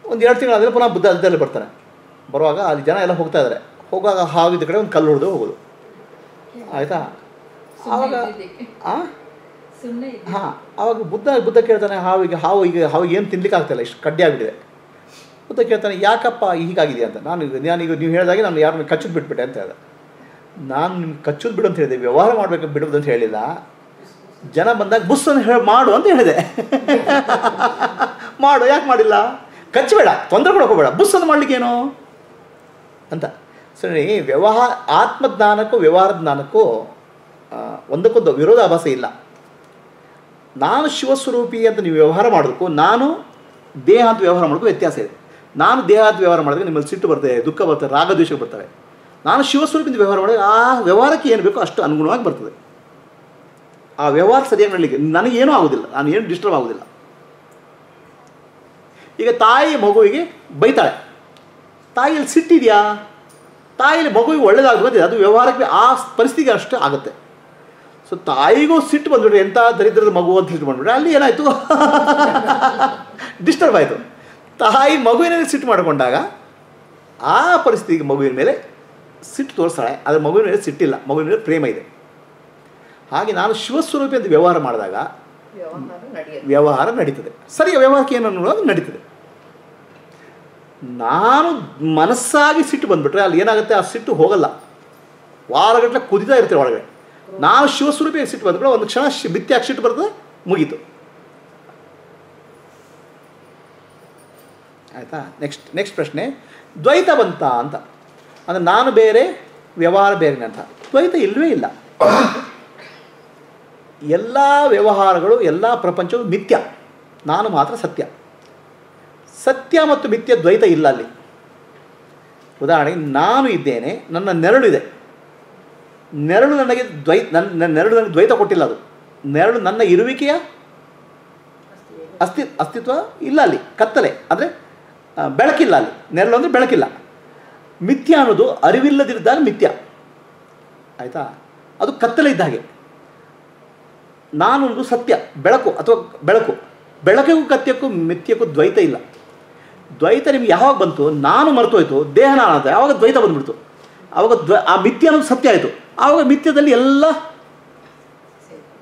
ಒಂದು ಎರಡು ತಿಂಗಳಾದರೆ ಪುನಃ ಬುದ್ಧ ಅಲ್ಲಿ ಬರ್ತಾನೆ. ಬರುವಾಗ ಅಲ್ಲಿ ಜನ ಎಲ್ಲ ಹೋಗ್ತಾ ಇದ್ದಾರೆ ಹೋಗುವಾಗ ಹಾವಿದ್ದ ಕಡೆ ಒಂದು ಕಲ್ಲು ಹೊಡೆದು ಹೋಗೋದು. ಆಯಿತಾ? ಆವಾಗ ಹಾಂ ಆವಾಗ ಬುದ್ಧ ಬುದ್ಧ ಕೇಳ್ತಾನೆ ಹಾವಿಗೆ ಹಾವು ಈಗ ಹಾವಿಗೆ ಏನು ತಿನ್ಲಿಕ್ಕೆ ಆಗ್ತಾಯಿಲ್ಲ ಇಷ್ಟು ಕಡ್ಡಿ ಆಗಿಬಿಟ್ಟಿದೆ. ಬುದ್ಧ ಕೇಳ್ತಾನೆ ಯಾಕಪ್ಪ ಹೀಗಾಗಿದೆ ಅಂತ. ನಾನು ಈಗ ನಾನೀಗ ನೀವು ಹೇಳಿದಾಗೆ ನಾನು ಯಾರನ್ನ ಕಚ್ಚೋದು ಬಿಟ್ಬಿಟ್ಟೆ ಅಂತ ಹೇಳಿದೆ. ನಾನು ನಿಮ್ಗೆ ಕಚ್ಚೋದು ಬಿಡು ಅಂತ ಹೇಳಿದೆ, ವ್ಯವಹಾರ ಮಾಡಬೇಕು ಬಿಡೋದು ಅಂತ ಹೇಳಿಲ್ಲ. ಜನ ಬಂದಾಗ ಬುಸ್ ಹೇಳಿ ಮಾಡು ಅಂತ ಹೇಳಿದೆ. *laughs* ಮಾಡು, ಯಾಕೆ ಮಾಡಿಲ್ಲ? ಕಚ್ಚಬೇಡ ತೊಂದರೆ ಕೊಡೋಕೋಬೇಡ ಬುಸ್ಸನ್ನು ಬುಸ್ ಅಂತ ಮಾಡ್ಲಿಕ್ಕೇನು? ಅಂತ. ಸರಿ ವ್ಯವಹಾರ ಆತ್ಮಜ್ಞಾನಕ್ಕೂ ವ್ಯವಹಾರ ಜ್ಞಾನಕ್ಕೂ ಒಂದಕ್ಕೊಂದು ವಿರೋಧಾಭಾಸ ಇಲ್ಲ. ನಾನು ಶಿವಸ್ವರೂಪಿ ಅಂತ ನೀವು ವ್ಯವಹಾರ ಮಾಡೋದಕ್ಕೂ, ನಾನು ದೇಹ ಅಂತ ವ್ಯವಹಾರ ಮಾಡೋದಕ್ಕೂ ವ್ಯತ್ಯಾಸ ಇದೆ. ನಾನು ದೇಹ ಅಂತ ವ್ಯವಹಾರ ಮಾಡಿದ್ರೆ ನಿಮ್ಮಲ್ಲಿ ಸಿಟ್ಟು ಬರ್ತದೆ, ದುಃಖ ಬರ್ತದೆ ರಾಗದ್ವೇಷ ಬರ್ತವೆ. ನಾನು ಶಿವಸ್ವರೂಪದಿಂದ ವ್ಯವಹಾರ ಮಾಡಿದರೆ ಆ ವ್ಯವಹಾರಕ್ಕೆ ಏನು ಬೇಕೋ ಅಷ್ಟು ಅನುಗುಣವಾಗಿ ಬರ್ತದೆ. ಆ ವ್ಯವಹಾರ ಸರಿಯಾಗಿ ನಡಲಿಕ್ಕೆ ನನಗೇನೂ ಆಗೋದಿಲ್ಲ. ನಾನು ಏನು ಡಿಸ್ಟರ್ಬ್ ಆಗೋದಿಲ್ಲ. ಈಗ ತಾಯಿ ಮಗುವಿಗೆ ಬೈತಾಳೆ. ತಾಯಿಯಲ್ಲಿ ಸಿಟ್ಟಿದೆಯಾ ತಾಯಿಯಲ್ಲಿ ಮಗುವಿಗೆ ಒಳ್ಳೇದಾಗಬೇಕಿದೆ ಅದು ವ್ಯವಹಾರಕ್ಕೆ ಆ ಪರಿಸ್ಥಿತಿಗೆ ಅಷ್ಟೇ ಆಗುತ್ತೆ. ಸೊ ತಾಯಿಗೂ ಸಿಟ್ಟು ಬಂದ್ಬಿಟ್ರೆ ಎಂಥ ದರಿದ್ರದ ಮಗು ಅಂತ ಸಿಟ್ಟು ಬಂದ್ಬಿಟ್ರೆ ಅಲ್ಲಿ ಏನಾಯಿತು? ಡಿಸ್ಟರ್ಬ್ ಆಯಿತು. ತಾಯಿ ಮಗುವಿನ ಸಿಟ್ಟು ಮಾಡಿಕೊಂಡಾಗ ಆ ಪರಿಸ್ಥಿತಿಗೆ ಮಗುವಿನ ಮೇಲೆ ಸಿಟ್ಟು ತೋರಿಸ್ತಾಳೆ, ಆದರೆ ಮಗುವಿನ ಮೇಲೆ ಸಿಟ್ಟಿಲ್ಲ, ಮಗುವಿನ ಮೇಲೆ ಪ್ರೇಮ ಇದೆ. ಹಾಗೆ ನಾನು ಶಿವಸ್ವರೂಪಿ ಅಂತ ವ್ಯವಹಾರ ಮಾಡಿದಾಗ ವ್ಯವಹಾರ ನಡೀತದೆ. ಸರಿ ವ್ಯವಹಾರಕ್ಕೆ ಏನು ಅನ್ನೋದು ನಡೀತದೆ. ನಾನು ಮನಸ್ಸಾಗಿ ಸಿಟ್ಟು ಬಂದುಬಿಟ್ರೆ ಅಲ್ಲಿ ಏನಾಗುತ್ತೆ? ಆ ಸಿಟ್ಟು ಹೋಗಲ್ಲ. ವಾರಗಟ್ಟಲೆ ಕುದಿತಾ ಇರ್ತೀವಿ ಒಳಗಡೆ. ನಾವು ಶಿವಸ್ವರೂಪಿಯಾಗಿ ಸಿಟ್ಟು ಬಂದ್ಬಿಟ್ರೆ ಒಂದು ಕ್ಷಣ ಮಿಥ್ಯಾಗಿ ಸಿಟ್ಟು ಬರ್ತದೆ, ಮುಗೀತು. ಆಯಿತಾ? ನೆಕ್ಸ್ಟ್ ನೆಕ್ಸ್ಟ್ ಪ್ರಶ್ನೆ. ದ್ವೈತ ಬಂತ ಅಂತ. ಅಂದರೆ ನಾನು ಬೇರೆ, ವ್ಯವಹಾರ ಬೇರೆ ಅಂತ. ದ್ವೈತ ಇಲ್ಲವೇ ಇಲ್ಲ. ಎಲ್ಲ ವ್ಯವಹಾರಗಳು, ಎಲ್ಲ ಪ್ರಪಂಚವು ಮಿಥ್ಯ. ನಾನು ಮಾತ್ರ ಸತ್ಯ. ಸತ್ಯ ಮತ್ತು ಮಿಥ್ಯ ದ್ವೈತ ಇಲ್ಲ ಅಲ್ಲಿ. ಉದಾಹರಣೆಗೆ ನಾನು ಇದ್ದೇನೆ, ನನ್ನ ನೆರಳು ಇದೆ. ನೆರಳು ನನಗೆ ದ್ವೈತ ನನ್ನ ನೆರಳು ನನಗೆ ದ್ವೈತ ಕೊಟ್ಟಿಲ್ಲ ಅದು. ನೆರಳು ನನ್ನ ಇರುವಿಕೆಯ ಅಸ್ತಿ, ಅಸ್ತಿತ್ವ ಇಲ್ಲ ಅಲ್ಲಿ. ಕತ್ತಲೆ. ಅಂದರೆ ಬೆಳಕಿಲ್ಲ ಅಲ್ಲಿ. ನೆರಳು ಅಂದರೆ ಬೆಳಕಿಲ್ಲ. ಮಿಥ್ಯ ಅನ್ನೋದು ಅರಿವಿಲ್ಲದಿದ್ದಾಗ ಮಿಥ್ಯ. ಆಯಿತಾ? ಅದು ಕತ್ತಲೆ ಇದ್ದ ಹಾಗೆ. ನಾನೊಂದು ಸತ್ಯ, ಬೆಳಕು ಅಥವಾ ಬೆಳಕು. ಬೆಳಕಿಗೂ ಕತ್ಯಕ್ಕೂ ಮಿಥ್ಯಕ್ಕೂ ದ್ವೈತ ಇಲ್ಲ. ದ್ವೈತ ನಿಮ್ಗೆ ಯಾವಾಗ ಬಂತು? ನಾನು ಮರ್ತೋಯ್ತು, ದೇಹ ನಾನು ಅಂತ. ಯಾವಾಗ ದ್ವೈತ ಬಂದ್ಬಿಡ್ತು. ಆವಾಗ ದ್ವ, ಆ ಮಿಥ್ಯ ಅನ್ನೋದು ಸತ್ಯ ಆಯಿತು. ಆವಾಗ ಮಿಥ್ಯದಲ್ಲಿ ಎಲ್ಲ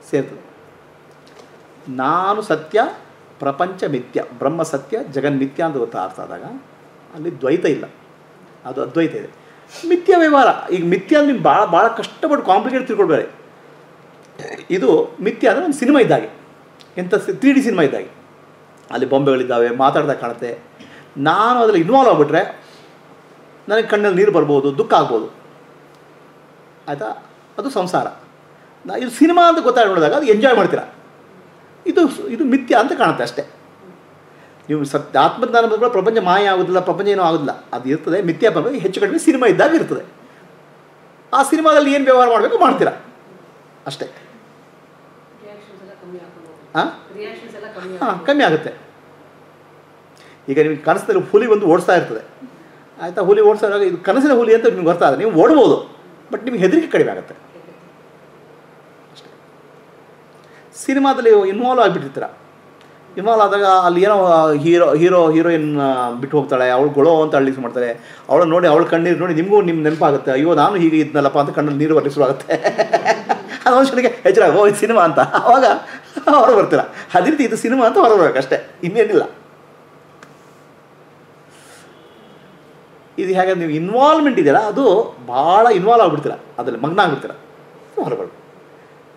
ಸೇರ್ತದೆ. ನಾನು ಸತ್ಯ, ಪ್ರಪಂಚ ಮಿಥ್ಯ, ಬ್ರಹ್ಮ ಸತ್ಯ, ಜಗನ್ ಮಿಥ್ಯ ಅಂತ ಗೊತ್ತಾಗ್ತಾ ಆದಾಗ ಅಲ್ಲಿ ದ್ವೈತ ಇಲ್ಲ. ಅದು ಅದ್ವೈತ ಇದೆ. ಮಿಥ್ಯ ವ್ಯವಹಾರ, ಈಗ ಮಿಥ್ಯ ನೀವು ಭಾಳ ಭಾಳ ಕಷ್ಟಪಟ್ಟು ಕಾಂಪ್ಲಿಕೇಟ್ ತಿಳ್ಕೊಳ್ಬೇಡಿ ಇದು ಮಿಥ್ಯ ಅಂದರೆ ಒಂದು ಸಿನಿಮಾ ಇದ್ದಾಗೆ. ಎಂಥ ತ್ರೀ ಡಿ ಸಿನಿಮಾ ಇದ್ದಾಗೆ. ಅಲ್ಲಿ ಬೊಂಬೆಗಳಿದ್ದಾವೆ, ಮಾತಾಡ್ದಾಗ ಕಾಣುತ್ತೆ. ನಾನು ಅದರಲ್ಲಿ ಇನ್ವಾಲ್ವ್ ಆಗಿಬಿಟ್ರೆ ನನಗೆ ಕಣ್ಣಲ್ಲಿ ನೀರು ಬರ್ಬೋದು, ದುಃಖ ಆಗ್ಬೋದು. ಆಯಿತಾ? ಅದು ಸಂಸಾರ. ನಾ, ಇದು ಸಿನಿಮಾ ಅಂತ ಗೊತ್ತಾಗಿ ನೋಡಿದಾಗ ಅದು ಎಂಜಾಯ್ ಮಾಡ್ತೀರಾ? ಇದು ಇದು ಮಿಥ್ಯ ಅಂತ ಕಾಣುತ್ತೆ ಅಷ್ಟೇ. ನೀವು ಸತ್ಯ ಆತ್ಮಜ್ಞಾನ ಬಂದ ಪ್ರಪಂಚ ಮಾಯ ಆಗೋದಿಲ್ಲ ಪ್ರಪಂಚ ಏನೂ ಆಗೋದಿಲ್ಲ. ಅದು ಇರ್ತದೆ ಮಿಥ್ಯಾ ಪ್ರಪಂಚ ಹೆಚ್ಚು ಕಡಿಮೆ ಸಿನಿಮಾ ಇದ್ದಾಗ ಇರ್ತದೆ. ಆ ಸಿನಿಮಾದಲ್ಲಿ ಏನು ವ್ಯವಹಾರ ಮಾಡಬೇಕು ಮಾಡ್ತೀರಾ? ಅಷ್ಟೇ. ಹಾಂ ಹಾಂ ಕಮ್ಮಿ ಆಗುತ್ತೆ. ಈಗ ನಿಮಗೆ ಕನಸಿನಲ್ಲಿ ಹುಲಿ ಬಂದು ಓಡಿಸ್ತಾ ಇರ್ತದೆ. ಆಯಿತಾ ಹುಲಿ ಓಡಿಸ್ತಾ ಇರುವಾಗ ಇದು ಕನಸಿನ ಹುಲಿ ಅಂತ ನಿಮ್ಗೆ ಗೊತ್ತಾದ್ರೆ ನೀವು ಓಡ್ಬೋದು ಬಟ್ ನಿಮ್ಗೆ ಹೆದರಿಕೆ ಕಡಿಮೆ ಆಗುತ್ತೆ. ಅಷ್ಟೇ. ಸಿನಿಮಾದಲ್ಲಿ ಇನ್ವಾಲ್ವ್ ಆಗಿಬಿಟ್ಟಿರ್ತೀರ? ಇನ್ವಾಲ್ವ್ ಆದಾಗ ಅಲ್ಲಿ ಏನೋ ಹೀರೋ ಹೀರೋ, ಹೀರೋಯಿನ್ ಬಿಟ್ಟು ಹೋಗ್ತಾಳೆ, ಅವಳು ಗೊಳೋ ಅಂತ ಅಳ್ಳಿಸ್ ಮಾಡ್ತಾರೆ ಅವಳು ನೋಡಿ, ಅವಳು ಕಣ್ಣೀರು ನೋಡಿ ನಿಮಗೂ ನಿಮ್ಮ ನೆನಪಾಗುತ್ತೆ. ಅಯ್ಯೋ, ನಾನು ಹೀಗೆ ಇದ್ನಲ್ಲಪ್ಪ ಅಂತ ಕಣ್ಣಲ್ಲಿ ನೀರು ಬರಲಿಕ್ಕೆ ಶುರು ಆಗುತ್ತೆ *laughs* ಅದು ಓ, ಇದು ಸಿನಿಮಾ ಅಂತ. ಅವಾಗ ಹೊರ ಬರ್ತೀರ. ಅದೇ ರೀತಿ ಇದು ಸಿನಿಮಾ ಅಂತ ಹೊರ ಬರ್ಬೇಕು ಅಷ್ಟೇ. ಇನ್ನೇನಿಲ್ಲ. ಇದು ಹೇಗೆ, ನೀವು ಇನ್ವಾಲ್ವ್ಮೆಂಟ್ ಇದೆಯಲ್ಲ, ಅದು ಭಾಳ ಇನ್ವಾಲ್ವ್ ಆಗ್ಬಿಡ್ತೀರ. ಅದರಲ್ಲಿ ಮಗ್ನ ಆಗ್ಬಿಡ್ತೀರ. ಹೊರಬರ್ಬೇಕು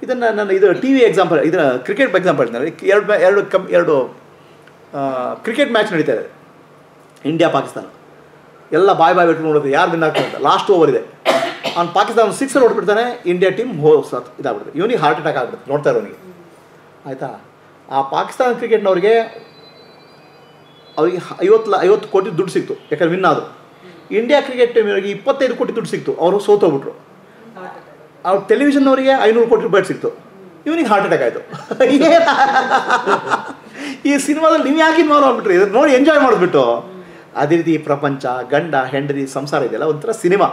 ಇದನ್ನು ನಾನು ಇದು ಟಿ ವಿ ಎಕ್ಸಾಂಪಲ್ ಇದನ್ನು ಕ್ರಿಕೆಟ್ ಎಕ್ಸಾಂಪಲ್ ಎರಡು ಎರಡು ಕಮ್, ಎರಡು ಕ್ರಿಕೆಟ್ ಮ್ಯಾಚ್ ನಡೀತಾ ಇದೆ. ಇಂಡಿಯಾ ಪಾಕಿಸ್ತಾನ ಎಲ್ಲ ಬಾಯ್ ಬಾಯ್ ಬಿಟ್ಟು ನೋಡೋದು ಯಾರು ವಿನ್ ಅಂತ. ಲಾಸ್ಟ್ ಓವರ್ ಇದೆ. ಅವ್ನು ಪಾಕಿಸ್ತಾನ ಸಿಕ್ಸರ್ ಹೊಡ್ಬಿಡ್ತಾನೆ ಇಂಡಿಯಾ ಟೀಮ್ ಹೋ ಸತ್ ಇದಾಗ್ಬಿಡುತ್ತೆ ಇವನಿಗೆ ಹಾರ್ಟ್ ಅಟ್ಯಾಕ್ ಆಗ್ಬಿಡುತ್ತೆ ನೋಡ್ತಾ ಇರೋನಿಗೆ ಆಯಿತಾ? ಆ ಪಾಕಿಸ್ತಾನ ಕ್ರಿಕೆಟ್ನವ್ರಿಗೆ ಅವರಿಗೆ ಐವತ್ತು ಐವತ್ತು ಕೋಟಿ ದುಡ್ಡು ಸಿಕ್ತು. ಯಾಕಂದ್ರೆ ವಿನ್ ಆದರು. ಇಂಡಿಯಾ ಕ್ರಿಕೆಟ್ ಟೀಮಿನವರಿಗೆ ಇಪ್ಪತ್ತೈದು ಕೋಟಿ ದುಡ್ಡು ಸಿಕ್ತು. ಅವರು ಸೋತೋಗ್ಬಿಟ್ರು. ಅವ್ರು ಟೆಲಿವಿಷನ್ನವರಿಗೆ ಐನೂರು ಕೋಟಿ ರೂಪಾಯಿ ಸಿಕ್ತು. ಇವನಿಗೆ ಹಾರ್ಟ್ ಅಟ್ಯಾಕ್ ಆಯಿತು. ಈ ಸಿನಿಮಾದಲ್ಲಿ ನೀವು ಯಾಕೆ ಇನ್ವಾಲ್ವ್ ಆಗ್ಬಿಟ್ರಿ? ಇದನ್ನು ನೋಡಿ ಎಂಜಾಯ್ ಮಾಡಿಬಿಟ್ಟು. ಅದೇ ರೀತಿ ಪ್ರಪಂಚ, ಗಂಡ, ಹೆಂಡತಿ, ಸಂಸಾರ ಇದೆಯಲ್ಲ, ಒಂಥರ ಸಿನಿಮಾ.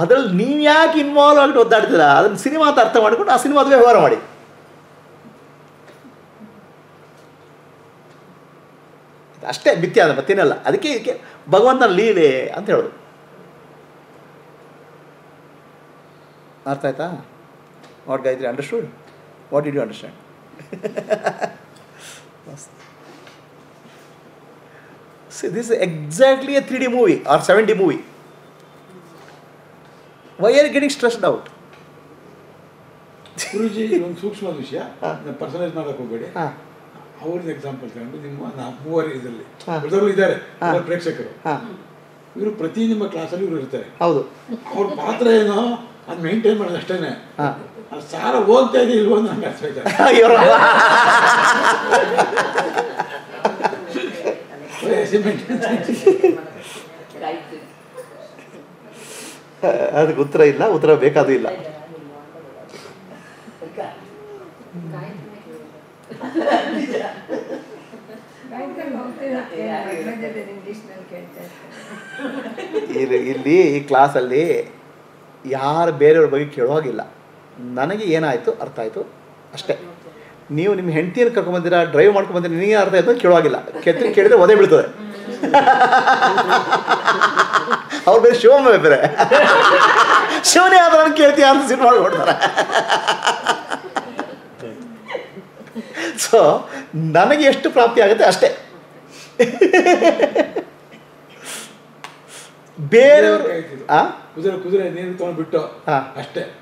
ಅದರಲ್ಲಿ ನೀವು ಯಾಕೆ ಇನ್ವಾಲ್ವ್ ಆಗಿ ಒದ್ದಾಡ್ತೀರ? ಅದನ್ನು ಸಿನಿಮಾ ಅಂತ ಅರ್ಥ ಮಾಡಿಕೊಂಡು ಆ ಸಿನಿಮಾದ ವ್ಯವಹಾರ ಮಾಡಿ. ಅಷ್ಟೇ ಬಿತ್ತಿ ಅದ ಮತ್ತೇನಲ್ಲ. ಅದಕ್ಕೆ ಇದಕ್ಕೆ ಭಗವಂತನ ಲೀಲೆ ಅಂತ ಹೇಳೋದು. ಅರ್ಥ ಆಯ್ತಾ? What Gayatri understood what did you understand See, this is exactly a 3D movie or 7D movie. Why are you getting stressed out? Guruji *laughs* ಒಂದು ಸೂಕ್ಷ್ಮ ವಿಷಯ. ಪರ್ಸನೈಸ್ ಮಾಡಕ್ ಹೋಗ್ಬೇಡಿ. ಅವ್ರದ್ದು ಎಕ್ಸಾಂಪಲ್ ತಗೊಂಡು ನಿಮ್ಮ ಮೂವರು ಇದರಲ್ಲಿ. ಇದ್ದಾರೆ. ಪ್ರೇಕ್ಷಕರು. ಇವರು ಪ್ರತಿ ನಿಮ್ಮ ಕ್ಲಾಸಲ್ಲಿ ಇವರು ಇರ್ತಾರೆ. ಹೌದು. ಅವ್ರ ಪಾತ್ರ ಏನೋ? ಅದು ಮೇಂಟೈನ್ ಮಾಡೋದು ಅಷ್ಟೇನೆ. ಹಾಂ. ಅದು ಸಾರ ಹೋಗ್ತಾ ಇದೆ ಇಲ್ವೋ ಅಂತ ನಂಗೆ ಇವರು *laughs* ಅದಕ್ಕೆ ಉತ್ತರ ಇಲ್ಲ ಉತ್ತರ ಬೇಕಾದೂ ಇಲ್ಲಿ. ಇಲ್ಲಿ ಈ ಕ್ಲಾಸಲ್ಲಿ ಯಾರು ಬೇರೆಯವ್ರ ಬಗ್ಗೆ ಕೇಳೋ ಹಾಗಿಲ್ಲ. ನನಗೆ ಏನಾಯಿತು ಅರ್ಥ ಆಯಿತು ಅಷ್ಟೇ. ನೀವು ನಿಮ್ಮ ಹೆಂಡತಿಯನ್ನು ಕರ್ಕೊಂಬಂದಿರಾ ಡ್ರೈವ್ ಮಾಡ್ಕೊಂಬಂದಿರ ನಿನಗೆ ಅರ್ಥ ಆಯಿತು ಕೇಳೋ ಹಾಗಿಲ್ಲ. ಕೆತ್ತಿ ಕೇಳಿದ್ರೆ ಒದೆ ಬೀಳ್ತದೆ. ಅವ್ರು ಬೇರೆ ಶಿವಮ್ಮ ಬೇರೆ. ಶಿವನೇ ಆದ್ರೆ ನಾನು ಕೇಳ್ತೀಯ ಅಂತ ಸಿಟ್ಟು ಮಾಡ್ಕೊಡ್ತಾರೆ ಸೊ ನನಗೆ ಎಷ್ಟು ಪ್ರಾಪ್ತಿ ಆಗುತ್ತೆ ಅಷ್ಟೇ. ಬೇರೆಯವರು ಆ? ಕುದುರೆ ಕುದುರೆ ನೀನು ತೊಗೊಂಡ್ಬಿಟ್ಟು. ಹಾ. ಅಷ್ಟೇ.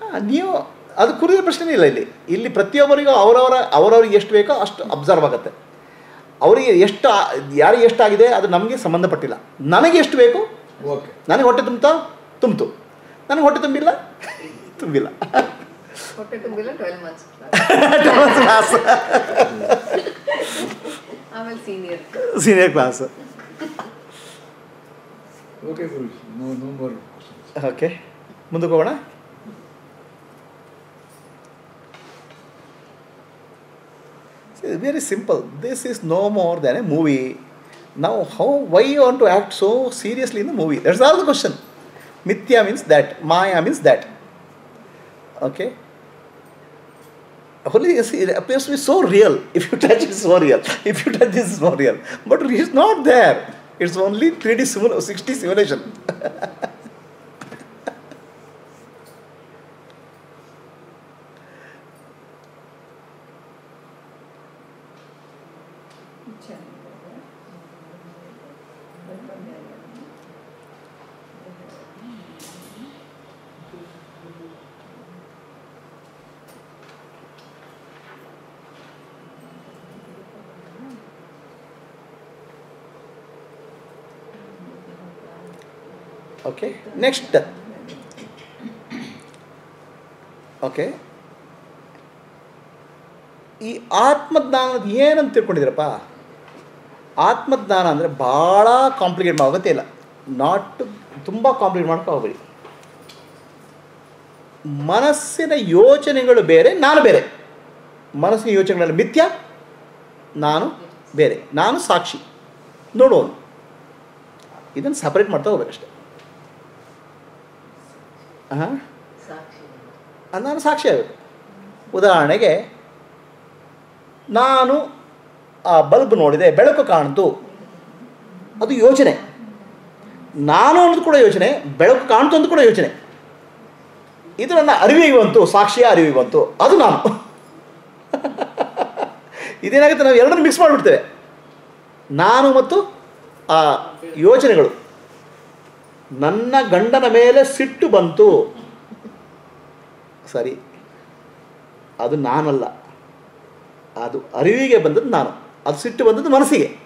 ಹಾ, ನೀವು ಅದು ಕುರಿದ ಪ್ರಶ್ನೆ ಇಲ್ಲ ಇಲ್ಲಿ. ಇಲ್ಲಿ ಪ್ರತಿಯೊಬ್ಬರಿಗೂ ಅವರವರ ಅವರವ್ರಿಗೆ ಎಷ್ಟು ಬೇಕೋ ಅಷ್ಟು ಅಬ್ಸರ್ವ್ ಆಗುತ್ತೆ. ಅವರಿಗೆ ಎಷ್ಟು ಯಾರಿಗೆ ಎಷ್ಟಾಗಿದೆ ಅದು ನಮಗೆ ಸಂಬಂಧಪಟ್ಟಿಲ್ಲ. ನನಗೆ ಎಷ್ಟು ಬೇಕು? ಓಕೆ. ನನಗೆ ಹೊಟ್ಟೆ ತುಂಬ್ತಾ? ತುಂಬಿತು. ನನಗೆ ಹೊಟ್ಟೆ ತುಂಬಿಲ್ಲ? ತುಂಬಿಲ್ಲ. ಹೊಟ್ಟೆ ತುಂಬಿಲ್ಲ class senior senior class okay Guruji no no more okay ಮುಂದಕ್ಕೆ ಹೋಗೋಣ? Very simple this is no more then a movie ನಾವು how why you want to act so seriously in the movie that's all the question ಮಿಥ್ಯಾ means that Maya means that okay Holy it appears to be so real. If you touch, it's so real. If you touch, this is more real. But it's not there. It's only 3D simul- 60 simulation. *laughs* Next okay ಈ ಆತ್ಮಜ್ಞಾನದ ಏನಂತ ತಿಳ್ಕೊಂಡಿದ್ದೀರಪ್ಪ? ಆತ್ಮಜ್ಞಾನ ಅಂದರೆ ಭಾಳ complicate ಮಾಡೋಗತ್ತೆ ಇಲ್ಲ. Not ತುಂಬ complicate ಮಾಡ್ಕೊ ಹೋಗ್ಬೇಡಿ. ಮನಸ್ಸಿನ ಯೋಚನೆಗಳು ಬೇರೆ, ನಾನು ಬೇರೆ. ಮನಸ್ಸಿನ ಯೋಚನೆಗಳಲ್ಲಿ ಮಿಥ್ಯ? ನಾನು ಬೇರೆ. ನಾನು ಸಾಕ್ಷಿ. ನೋಡೋನು ಇದನ್ನು ಸಪ್ರೇಟ್ ಮಾಡ್ತಾ ಹೋಗ್ಬೇಕಷ್ಟೆ. ಹಾಂ ನಾನು ಸಾಕ್ಷಿ ಆಗಬೇಕು ಉದಾಹರಣೆಗೆ, ನಾನು ಆ ಬಲ್ಬ್ ನೋಡಿದೆ, ಬೆಳಕು ಕಾಣ್ತು. ಅದು ಯೋಚನೆ. ನಾನು ಅನ್ನೋದು ಕೂಡ ಯೋಚನೆ, ಬೆಳಕು ಕಾಣ್ತು ಅಂತ ಕೂಡ ಯೋಚನೆ. ಇದು ನನ್ನ ಅರಿವಿಗೆ ಬಂತು, ಸಾಕ್ಷಿಯ ಅರಿವಿಗೆ ಬಂತು. ಅದು ನಾನು. *laughs* ಇದೇನಾಗುತ್ತೆ, ನಾವು ಎರಡನ್ನೂ ಮಿಕ್ಸ್ ಮಾಡಿಬಿಡ್ತೇವೆ. ನಾನು ಮತ್ತು ಆ ಯೋಚನೆಗಳು. ನನ್ನ ಗಂಡನ ಮೇಲೆ ಸಿಟ್ಟು ಬಂತು. ಸರಿ. ಅದು ನಾನಲ್ಲ. ಅದು ಅರಿವಿಗೆ ಬಂದದ್ದು ನಾನು. ಅದು ಸಿಟ್ಟು ಬಂದದ್ದು ಮನಸ್ಸಿಗೆ.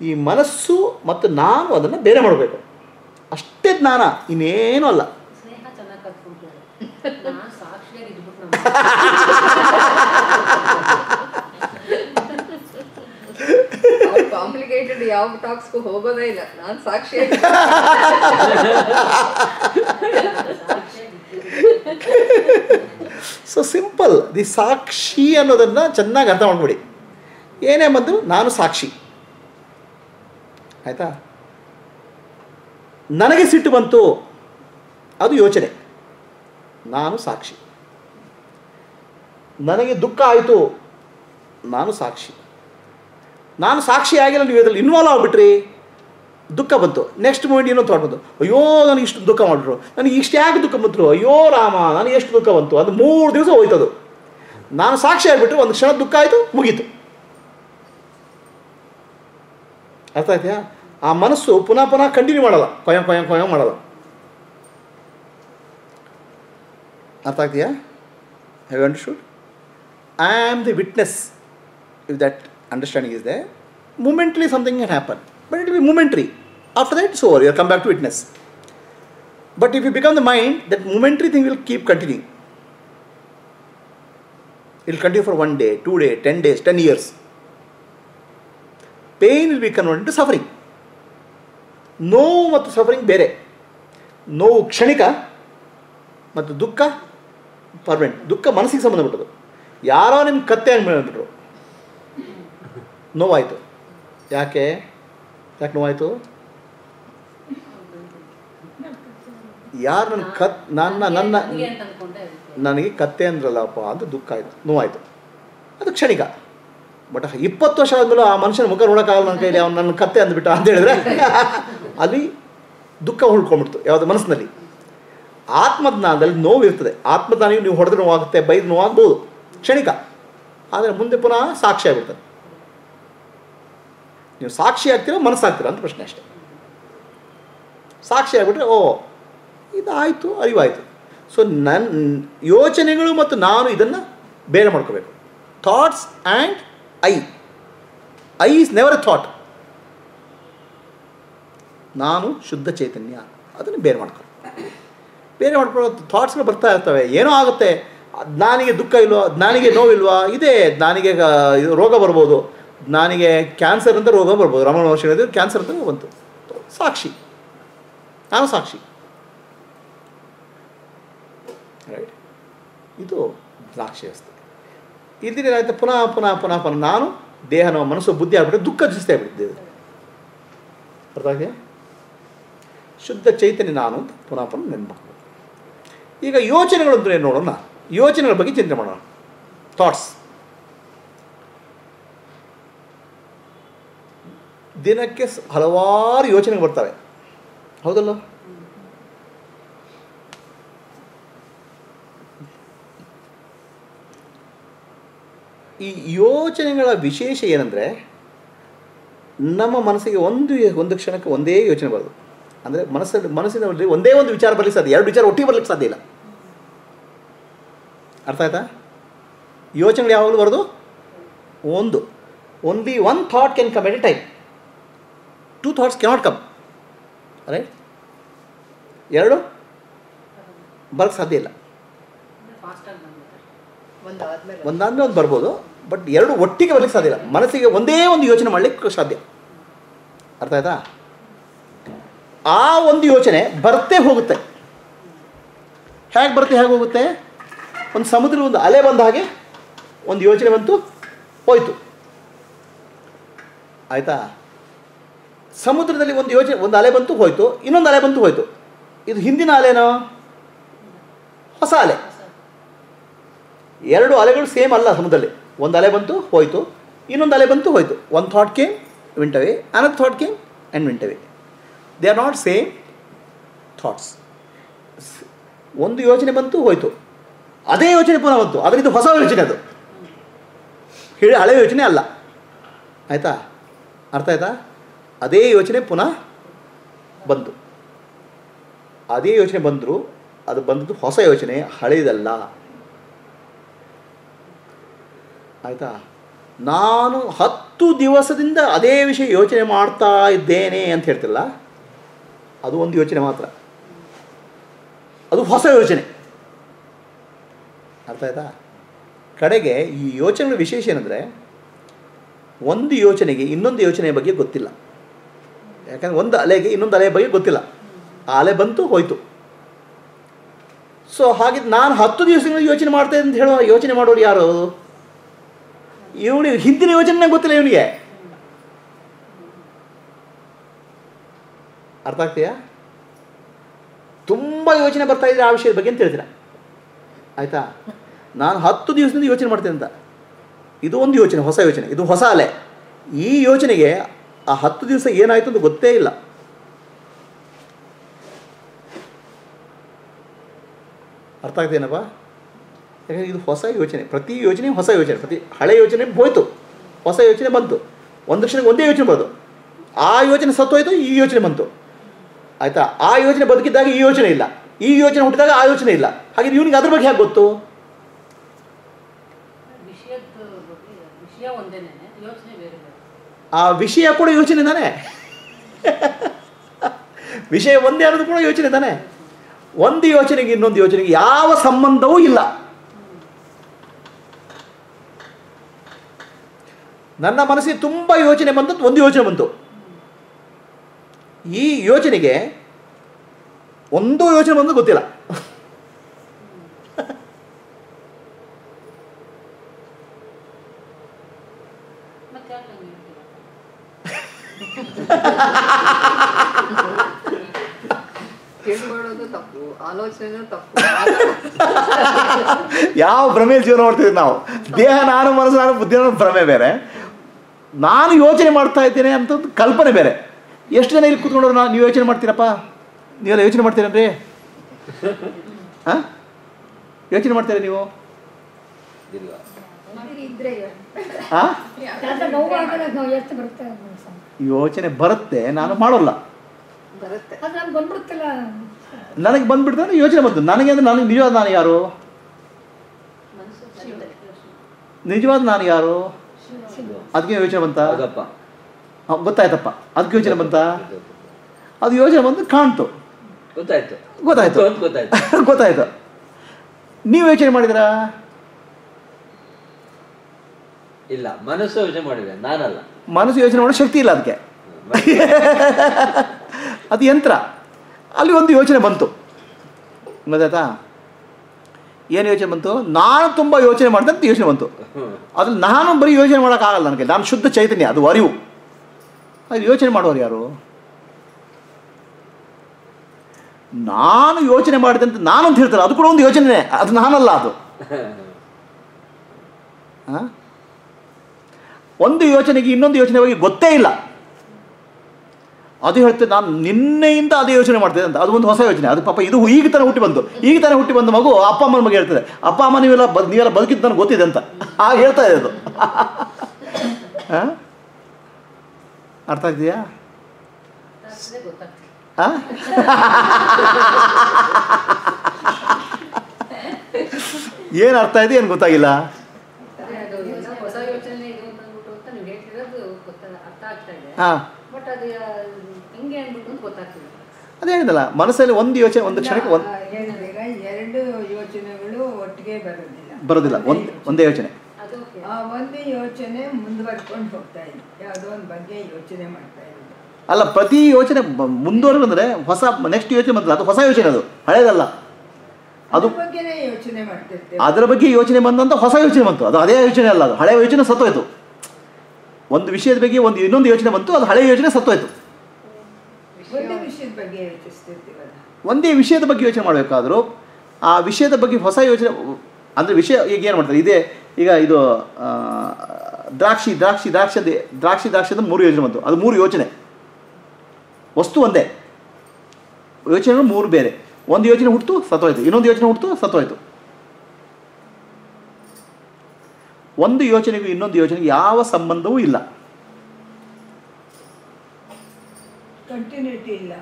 ಈ ಮನಸ್ಸು ಮತ್ತು ನಾನು ಅದನ್ನು ಬೇರೆ ಮಾಡಬೇಕು. ಅಷ್ಟೇ ಜ್ಞಾನ ಇನ್ನೇನೂ ಅಲ್ಲ *laughs* *laughs* ಸ್ನೇಹ ಚೆನ್ನಾಗಿ ಕಲ್ತ್ಕೊಂಡ್ರು ನಾನು ಸಾಕ್ಷಿಯಾಗಿ ಇದ್ಬಿಟ್ಟು ನಮ್ಮ ಅವ್ರು ಕಾಂಪ್ಲಿಕೇಟೆಡ್ ಯಾವ ಟಾಕ್ಸ್ಗೂ ಹೋಗೋದೇ ಇಲ್ಲ. ನಾನು ಸಾಕ್ಷಿ ಸೊ ಸಿಂಪಲ್ ದಿ ಸಾಕ್ಷಿ ಅನ್ನೋದನ್ನು ಚೆನ್ನಾಗಿ ಅರ್ಥ ಮಾಡ್ಬಿಡಿ ಏನೇ ಬಂದರೂ ನಾನು ಸಾಕ್ಷಿ. ಆಯಿತಾ? ನನಗೆ ಸಿಟ್ಟು ಬಂತು. ಅದು ಯೋಚನೆ. ನಾನು ಸಾಕ್ಷಿ. ನನಗೆ ದುಃಖ ಆಯಿತು. ನಾನು ಸಾಕ್ಷಿ. ನಾನು ಸಾಕ್ಷಿ ಆಗಿಲ್ಲ, ನೀವು ಇದರಲ್ಲಿ ಇನ್ವಾಲ್ವ್ ಆಗಿಬಿಟ್ರಿ. ದುಃಖ ಬಂತು. ನೆಕ್ಸ್ಟ್ ಮೂಮೆಂಟ್ ಏನೋ ಬಂತು. ಅಯ್ಯೋ, ನನಗೆ ಇಷ್ಟು ದುಃಖ ಮಾಡಿದ್ರು ನನಗೆ ಇಷ್ಟು ಯಾಕೆ ದುಃಖ ಬಂತು? ಅಯ್ಯೋ, ರಾಮ, ನನಗೆ ಎಷ್ಟು ದುಃಖ ಬಂತು? ಅದು ಮೂರು ದಿವಸ ಹೋಯ್ತದು. ನಾನು ಸಾಕ್ಷಿ ಆಗಿಬಿಟ್ರೆ, ಒಂದು ಕ್ಷಣ ದುಃಖ ಆಯಿತು, ಮುಗೀತು. ಅರ್ಥ ಆಯ್ತಾ? ಆ ಮನಸ್ಸು ಪುನಃ ಪುನಃ ಕಂಟಿನ್ಯೂ ಮಾಡಲ್ಲ. ಕೊಯ ಕೊಯ ಕೊಯ ಮಾಡಲ್ಲ. ಅರ್ಥ ಆಗ್ತೀಯಾ have understood I am the witness if that understanding is there, momently something can happen. But it will be momentary. After that, it's over. You'll come back to witness. But if you become the mind, that momentary thing will keep continuing. It will continue for one day, two days, ten days, ten years. Pain will be converted into suffering. ನೋವು ಮತ್ತು suffering ಬೇರೆ ನೋವು ಕ್ಷಣಿಕ ಮತ್ತು ದುಃಖ permanent ದುಃಖ ಮನಸ್ಸಿಗೆ ಸಂಬಂಧಪಟ್ಟದು ಯಾರೋ ನಿಮ್ಗೆ ಕತ್ತೆ ಅಂದ್ಬಿಟ್ರು ನೋವಾಯಿತು. ಯಾಕೆ? ಯಾಕೆ ನೋವಾಯಿತು? ಯಾರು ನನ್ನ ಕತ್ ನನ್ನ ನನ್ನ ನನಗೆ ಕತ್ತೆ ಅಂದ್ರಲ್ಲಪ್ಪ ಅಂತ ದುಃಖ ಆಯಿತು ನೋವಾಯಿತು. ಅದು ಕ್ಷಣಿಕ. ಬಟ್ ಇಪ್ಪತ್ತು ವರ್ಷ ಆದಮೇಲೆ ಆ ಮನುಷ್ಯನ ಮುಖ ನೋಡೋಕ್ಕಾಗಲ್ಲ ನನ್ನ ಕೈಲಿ ಅವ್ನು ನನ್ನ ಕತ್ತೆ ಅಂದ್ಬಿಟ್ಟ ಅಂತ ಹೇಳಿದ್ರೆ *laughs* ಅಲ್ಲಿ ದುಃಖ ಉಳ್ಕೊಂಡ್ಬಿಡ್ತು ಯಾವುದು ಮನಸ್ಸಿನಲ್ಲಿ. ಆತ್ಮಜ್ಞಾನದಲ್ಲಿ ನೋವು ಇರ್ತದೆ ಆತ್ಮಜ್ಞಾನಿಗೆ ನೀವು ಹೊಡೆದ್ರೆ ನೋವಾಗುತ್ತೆ ಬೈದು ನೋವಾಗ್ಬೋದು. ಕ್ಷಣಿಕ. ಆದರೆ ಮುಂದೆ ಪುನಃ ಸಾಕ್ಷಿ ಆಗಿಬಿಡ್ತದೆ. ನೀವು ಸಾಕ್ಷಿ ಆಗ್ತೀರೋ, ಮನಸ್ಸಾಗ್ತೀರಾ ಅಂತ ಪ್ರಶ್ನೆ ಅಷ್ಟೇ. ಸಾಕ್ಷಿ ಆಗಿಬಿಟ್ರೆ, ಓ, ಇದಾಯಿತು, ಅರಿವಾಯಿತು. ಸೊ ನನ್ನ ಯೋಚನೆಗಳು ಮತ್ತು ನಾನು ಇದನ್ನು ಬೇರೆ ಮಾಡ್ಕೋಬೇಕು. Thoughts and I I is never a thought ನಾನು ಶುದ್ಧ ಚೈತನ್ಯ. ಅದನ್ನು ಬೇರೆ ಮಾಡ್ಕೊ. ಬೇರೆ ಮಾಡ್ಕೊಳ್ಳೋ ಥಾಟ್ಸ್ಗಳು ಬರ್ತಾ ಇರ್ತವೆ. ಏನೋ ಆಗುತ್ತೆ. ಜ್ಞಾನಿಗೆ ದುಃಖ ಇಲ್ವಾ? ಜ್ಞಾನಿಗೆ ನೋವಿಲ್ವಾ? ಇದೆ ಜ್ಞಾನಿಗೆ ರೋಗ ಬರ್ಬೋದು. ಜ್ಞಾನಿಗೆ ಕ್ಯಾನ್ಸರ್ ಅಂತ ರೋಗ ಬರ್ಬೋದು. ರಮಣ ಮಹರ್ಷಿ ಹೇಳಿದ್ರು ಕ್ಯಾನ್ಸರ್ ಅಂತ ಬಂತು. ಸಾಕ್ಷಿ. ನಾನು ಸಾಕ್ಷಿ. ರೈಟ್ ಇದು ದ್ರಾಕ್ಷಿ ವ್ಯವಸ್ಥೆ ಇಲ್ದಿರ ಏನಾಯ್ತು? ಪುನಃ ಪುನಃ ಪುನಃ ಪುನಃ ನಾನು ದೇಹನ ಮನಸ್ಸು, ಬುದ್ಧಿ ಆಗ್ಬಿಟ್ಟು ದುಃಖ ಜಿಸ್ತೆ ಆಗ್ಬಿಟ್ಟಿದೆ ಇದು. ಅರ್ಥ ಆಗಿದೆ ಶುದ್ಧ ಚೈತನ್ಯ ನಾನು ಅಂತ ಪುನಃ ಪುನಃ ನೆನಪು ಈಗ ಯೋಚನೆಗಳು ಅಂದ್ರೆ ನೋಡೋಣ? ಯೋಚನೆಗಳ ಬಗ್ಗೆ ಚಿಂತೆ ಮಾಡೋಣ. ಥಾಟ್ಸ್ ದಿನಕ್ಕೆ ಹಲವಾರು ಯೋಚನೆ ಬರ್ತವೆ. ಹೌದಲ್ಲ? ಈ ಯೋಚನೆಗಳ ವಿಶೇಷ ಏನಂದರೆ, ನಮ್ಮ ಮನಸ್ಸಿಗೆ ಒಂದು ಒಂದು ಕ್ಷಣಕ್ಕೆ ಒಂದೇ ಯೋಚನೆ ಬರೋದು. ಅಂದರೆ ಮನಸ್ಸಲ್ಲಿ ಮನಸ್ಸಿನಲ್ಲಿ ಒಂದೇ ಒಂದು ವಿಚಾರ ಬರಲಿಕ್ಕೆ ಸಾಧ್ಯ, ಎರಡು ವಿಚಾರ ಒಟ್ಟಿಗೆ ಬರಲಿಕ್ಕೆ ಸಾಧ್ಯ ಇಲ್ಲ. ಅರ್ಥ ಆಯ್ತಾ? ಯೋಚನೆಗಳು ಯಾವಾಗಲೂ ಬರೋದು? ಒಂದು. Only one thought can come at a time two thoughts cannot come right ಎರಡು ಬರೋಕ್ಕೆ ಸಾಧ್ಯ ಇಲ್ಲ. ಒಂದಾದ್ಮೇಲೆ ಒಂದು ಬರ್ಬೋದು ಬಟ್ ಎರಡು ಒಟ್ಟಿಗೆ ಬರ್ಲಿಕ್ಕೆ ಸಾಧ್ಯ ಇಲ್ಲ. ಮನಸ್ಸಿಗೆ ಒಂದೇ ಒಂದು ಯೋಚನೆ ಮಾಡಲಿಕ್ಕೆ ಸಾಧ್ಯ. ಅರ್ಥ ಆಯ್ತಾ? ಆ ಒಂದು ಯೋಚನೆ ಬರ್ತೇ ಹೋಗುತ್ತೆ. ಹೇಗೆ ಬರುತ್ತೆ ಹೇಗೆ ಹೋಗುತ್ತೆ? ಒಂದು ಸಮುದ್ರ ಒಂದು ಅಲೆ ಬಂದ ಹಾಗೆ ಒಂದು ಯೋಚನೆ ಬಂತು, ಹೋಯ್ತು. ಆಯಿತಾ? ಸಮುದ್ರದಲ್ಲಿ ಒಂದು ಯೋಜನೆ, ಒಂದು ಅಲೆ ಬಂತು, ಹೋಯ್ತು. ಇನ್ನೊಂದು ಅಲೆ ಬಂತು, ಹೋಯ್ತು. ಇದು ಹಿಂದಿನ ಅಲೆನೋ? ಹೊಸ ಅಲೆ. ಎರಡು ಅಲೆಗಳು ಸೇಮ್ ಅಲ್ಲ ಸಮುದ್ರದಲ್ಲಿ. ಒಂದು ಅಲೆ ಬಂತು, ಹೋಯಿತು. ಇನ್ನೊಂದು ಅಲೆ ಬಂತು, ಹೋಯಿತು. ಒಂದು thought came went away another thought came and went away they are not same thoughts ಒಂದು ಯೋಚನೆ ಬಂತು, ಹೋಯ್ತು. ಅದೇ ಯೋಚನೆ ಪುನಃ ಬಂತು. ಇದು ಹೊಸ ಯೋಚನೆ ಅದು. ಹೇಳಿ ಹಳೆ ಯೋಚನೆ ಅಲ್ಲ. ಆಯಿತಾ? ಅರ್ಥ ಆಯ್ತಾ? ಅದೇ ಯೋಚನೆ ಪುನಃ ಬಂತು. ಅದೇ ಯೋಚನೆ ಬಂದರೂ, ಅದು ಬಂದದ್ದು ಹೊಸ ಯೋಚನೆ ಹಳೆಯದಲ್ಲ ಆಯಿತಾ? ನಾನು ಹತ್ತು ದಿವಸದಿಂದ ಅದೇ ವಿಷಯ ಯೋಚನೆ ಮಾಡ್ತಾ ಇದ್ದೇನೆ ಅಂತ ಹೇಳ್ತಿಲ್ಲ. ಅದು ಒಂದು ಯೋಚನೆ ಮಾತ್ರ. ಅದು ಹೊಸ ಯೋಚನೆ. ಅರ್ಥ ಆಯ್ತಾ? ಕಡೆಗೆ ಈ ಯೋಚನೆಗಳ ವಿಶೇಷ ಏನಂದರೆ, ಒಂದು ಯೋಚನೆಗೆ ಇನ್ನೊಂದು ಯೋಚನೆಯ ಬಗ್ಗೆ ಗೊತ್ತಿಲ್ಲ. ಯಾಕಂದರೆ ಒಂದು ಅಲೆಗೆ ಇನ್ನೊಂದು ಅಲೆಯ ಬಗ್ಗೆ ಗೊತ್ತಿಲ್ಲ. ಆ ಅಲೆ ಬಂತು, ಹೋಯ್ತು. ಸೊ ಹಾಗೆ ನಾನು ಹತ್ತು ದಿವಸದಿಂದ ಯೋಚನೆ ಮಾಡ್ತೇನೆ ಅಂತ ಹೇಳೋ ಯೋಚನೆ ಮಾಡೋರು ಯಾರು? ಇವನಿಗೆ ಹಿಂದಿನ ಯೋಚನೆ ಗೊತ್ತಿಲ್ಲ ಇವನಿಗೆ. ಅರ್ಥ ಆಗ್ತೀಯಾ? ತುಂಬ ಯೋಚನೆ ಬರ್ತಾ ಇದ್ರೆ ಆ ವಿಷಯದ ಬಗ್ಗೆ ಅಂತ ಹೇಳ್ತೀರ? ಆಯ್ತಾ? ನಾನು ಹತ್ತು ದಿವಸದಿಂದ ಯೋಚನೆ ಮಾಡ್ತೇನೆ ಅಂತ. ಇದು ಒಂದು ಯೋಚನೆ, ಹೊಸ ಯೋಚನೆ. ಇದು ಹೊಸ ಅಲೆ. ಈ ಯೋಚನೆಗೆ ಆ ಹತ್ತು ದಿವಸ ಏನಾಯಿತು ಅಂತ ಗೊತ್ತೇ ಇಲ್ಲ. ಅರ್ಥ ಆಗ್ತೇನಪ್ಪ ಯಾಕಂದರೆ ಇದು ಹೊಸ ಯೋಚನೆ, ಪ್ರತಿ ಯೋಚನೆ ಹೊಸ ಯೋಚನೆ, ಪ್ರತಿ ಹಳೆ ಯೋಚನೆ ಹೋಯ್ತು, ಹೊಸ ಯೋಚನೆ ಬಂತು. ಒಂದು ವರ್ಷಕ್ಕೆ ಒಂದೇ ಯೋಚನೆ ಬರೋದು. ಆ ಯೋಚನೆ ಸತ್ತೋಯ್ತು, ಈ ಯೋಚನೆ ಬಂತು. ಆಯಿತಾ? ಆ ಯೋಚನೆ ಬದುಕಿದ್ದಾಗ ಈ ಯೋಚನೆ ಇಲ್ಲ. ಈ ಯೋಚನೆ ಹುಟ್ಟಿದಾಗ ಆ ಯೋಚನೆ ಇಲ್ಲ. ಹಾಗೆ ಇವನಿಗೆ ಅದ್ರ ಬಗ್ಗೆ ಹೇಗೆ ಗೊತ್ತು ವಿಷಯದ ಬಗ್ಗೆ ವಿಷಯ ಒಂದೇನೆ ಯೋಚನೆ ಬೇರೆ ಬೇರೆ ಆ ವಿಷಯ ಕೂಡ ಯೋಚನೆ ತಾನೆ? ವಿಷಯ ಒಂದೇ ಅನ್ನೋದು ಕೂಡ ಯೋಚನೆ ತಾನೆ? ಒಂದು ಯೋಚನೆಗೆ ಇನ್ನೊಂದು ಯೋಚನೆಗೆ ಯಾವ ಸಂಬಂಧವೂ ಇಲ್ಲ. ನನ್ನ ಮನಸ್ಸಿಗೆ ತುಂಬ ಯೋಚನೆ ಬಂದದ್ದು ಒಂದು ಯೋಚನೆ ಬಂತು. ಈ ಯೋಚನೆಗೆ ಒಂದು ಯೋಚನೆ ಬಂದು ಗೊತ್ತಿಲ್ಲ ಮತ್ತೆ ಯಾಕೆ ಹಂಗೆ ಹೇಳ್ತೀರಾ ತಿಳ್ಕೊಳ್ಳೋದು ತಪ್ಪು ಆಲೋಚನೆ ತಪ್ಪು *laughs* ಯಾವ ಭ್ರಮೆಯಲ್ಲಿ ಜೀವನ ಮಾಡ್ತಿದ್ದೀವಿ ನಾವು. ದೇಹ ನಾನು ಮನಸ್ಸು ನಾನು ಬುದ್ಧಿ ನಾನು ಭ್ರಮೆ ಬೇರೆ. ನಾನು ಯೋಚನೆ ಮಾಡ್ತಾ ಇದ್ದೇನೆ ಅಂತ ಒಂದು ಕಲ್ಪನೆ ಬೇರೆ. ಎಷ್ಟು ಜನ ಇಲ್ಲಿ ಕೂತ್ಕೊಂಡವ್ರು ನಾನು ನೀವು ಯೋಚನೆ ಮಾಡ್ತೀರಪ್ಪ? ನೀವೆಲ್ಲ ಯೋಚನೆ ಮಾಡ್ತೀರೇನ್ರಿ ಹಾಂ? ಯೋಚನೆ ಮಾಡ್ತೀರ ನೀವು. ಯೋಚನೆ ಬರುತ್ತೆ ನಾನು ಮಾಡೋಲ್ಲ. ನನಗೆ ಬಂದ್ಬಿಡ್ತಾನೆ ಯೋಚನೆ ಬಂತು. ನನಗೆ ಅಂದ್ರೆ ನನಗೆ ನಿಜವಾದ ನಾನು ಯಾರು. ನಿಜವಾದ ನಾನು ಯಾರು? ಅದಕ್ಕೆ ಯೋಚನೆ ಬಂತ? ಗೊತ್ತಾಯ್ತಪ್ಪ. ಅದಕ್ಕೆ ಯೋಚನೆ ಬಂತ? ಅದು ಯೋಚನೆ ಬಂದು ಕಾಣ್ತು. ಗೊತ್ತಾಯ್ತು. ಗೊತ್ತಾಯ್ತು. *laughs* ಗೊತ್ತಾಯ್ತು. ನೀವು ಯೋಚನೆ ಮಾಡಿದ್ರಾ? ಇಲ್ಲ ಮನಸ್ಸು ಯೋಚನೆ ಮಾಡಿದೆ. ನಾನಲ್ಲ. ಮನಸ್ಸು ಯೋಚನೆ ಮಾಡೋ ಶಕ್ತಿ ಇಲ್ಲ ಅದಕ್ಕೆ. *laughs* ಅದು ಯಂತ್ರ. ಅಲ್ಲಿ ಒಂದು ಯೋಚನೆ ಬಂತು. ಗೊತ್ತಾಯ್ತಾ? ಏನು ಯೋಚನೆ ಬಂತು? ನಾನು ತುಂಬ ಯೋಚನೆ ಮಾಡಿದೆ ಅಂತ ಯೋಚನೆ ಬಂತು. ಅದು ನಾನು ಬರೀ ಯೋಚನೆ ಮಾಡೋಕ್ಕಾಗಲ್ಲ ನನಗೆ. ನಾನು ಶುದ್ಧ ಚೈತನ್ಯ, ಅದು ಅರಿವು. ಅದು ಯೋಚನೆ ಮಾಡೋರು ಯಾರು? ನಾನು ಯೋಚನೆ ಮಾಡಿದೆ ಅಂತ ನಾನು ಅಂತ ಹೇಳ್ತಾರೆ. ಅದು ಕೂಡ ಒಂದು ಯೋಚನೆ ಅದು ನಾನಲ್ಲ ಅದು? ಒಂದು ಯೋಚನೆಗೆ ಇನ್ನೊಂದು ಯೋಚನೆ ಬಗ್ಗೆ ಗೊತ್ತೇ ಇಲ್ಲ. ಅದು ಹೇಳ್ತೇನೆ ನಾನು ನಿನ್ನೆಯಿಂದ ಅದೇ ಯೋಚನೆ ಮಾಡ್ತೇನೆ ಅಂತ. ಅದು ಒಂದು ಹೊಸ ಯೋಚನೆ. ಅದು ಪಾಪ ಇದು ಈಗ ತಾನೇ ಹುಟ್ಟಿ ಬಂತು ಈಗ ತಾನೇ ಹುಟ್ಟಿ ಬಂದ ಮಗು ಅಪ್ಪ ಅಮ್ಮನ ಮಗ ಹೇಳ್ತದೆ. ಅಪ್ಪ ಅಮ್ಮ ನೀವೆಲ್ಲ ಬದ್ ನೀವೆಲ್ಲ ಬದುಕಿದ್ದು ನನಗೆ ಗೊತ್ತಿದೆ ಅಂತ. ಆಗ ಹೇಳ್ತಾ ಇದೆ ಅದು? ಅರ್ಥ ಆಗ್ತೀಯಾ? ಏನು ಅರ್ಥ ಆಯ್ತು ಏನು ಗೊತ್ತಾಗಿಲ್ಲ? ಹಾಂ. ಅದು ಹೇಳಿದಲ್ಲ ಮನಸ್ಸಲ್ಲಿ ಒಂದು ಯೋಚನೆ ಒಂದು ಕ್ಷಣಕ್ಕೆ ಒಂದು ಎರಡು ಯೋಚನೆಗಳು ಒಟ್ಟಿಗೆ ಬರೋದಿಲ್ಲ ಬರೋದಿಲ್ಲ ಒಂದು ಒಂದೇ ಯೋಚನೆ. ಅದು ಓಕೆ. ಆ ಒಂದು ಯೋಚನೆ ಮುಂದುವರ್ಕೊಂಡು ಹೋಗ್ತಾ ಇದೆ. ಯಾವುದೋ ಒಂದು ಬಗ್ಗೆ ಯೋಚನೆ ಮಾಡ್ತಾ ಇದೆ. ಅಲ್ಲ ಪ್ರತಿ ಯೋಚನೆ ಅಂದ್ರೆ ಹೊಸ ನೆಕ್ಸ್ಟ್ ಯೋಚನೆ ಬಂದಲ್ಲ ಅದು ಹೊಸ ಯೋಚನೆ ಅದು ಹಳೇದಲ್ಲ. ಅದು ಅದರ ಬಗ್ಗೆ ಯೋಚನೆ ಬಂದಂತ ಹೊಸ ಯೋಚನೆ ಬಂತು ಅದು ಅದೇ ಯೋಚನೆ ಅಲ್ಲ ಅದು ಹಳೆಯ ಯೋಚನೆ ಸತ್ತೋಯ್ತು. ಒಂದು ವಿಷಯದ ಬಗ್ಗೆ ಒಂದು ಇನ್ನೊಂದು ಯೋಚನೆ ಬಂತು ಅದು ಹಳೆಯ ಯೋಚನೆ ಸತ್ತೋಯ್ತು. ಒಂದೇ ವಿಷಯದ ಬಗ್ಗೆ ಯೋಚಿಸ್ತಿರ್ತೀವಲ್ಲ. ಒಂದೇ ವಿಷಯದ ಬಗ್ಗೆ ಯೋಚನೆ ಮಾಡಬೇಕಾದ್ರೂ ಆ ವಿಷಯದ ಬಗ್ಗೆ ಹೊಸ ಯೋಚನೆ ಅಂದರೆ ವಿಷಯ ಈಗ ಏನು ಮಾಡ್ತಾರೆ ಇದೇ ಈಗ ಇದು ದ್ರಾಕ್ಷಿ ದ್ರಾಕ್ಷಿ ದ್ರಾಕ್ಷಿ ದ್ರಾಕ್ಷಿ ದ್ರಾಕ್ಷಿ ಅಂತ ಮೂರು ಯೋಜನೆ ಬಂತು. ಅದು ಮೂರು ಯೋಚನೆ ವಸ್ತು ಒಂದೇ. ಯೋಚನೆ ಮೂರು ಬೇರೆ. ಒಂದು ಯೋಚನೆ ಹುಟ್ಟು ಸತ್ತೋಯ್ತು. ಇನ್ನೊಂದು ಯೋಚನೆ ಹುಟ್ಟು ಸತ್ತೋಯ್ತು. ಒಂದು ಯೋಚನೆಗೂ ಇನ್ನೊಂದು ಯೋಚನೆಗೆ ಯಾವ ಸಂಬಂಧವೂ ಇಲ್ಲ. ಕಂಟಿನ್ಯೂಟಿ ಇಲ್ಲ.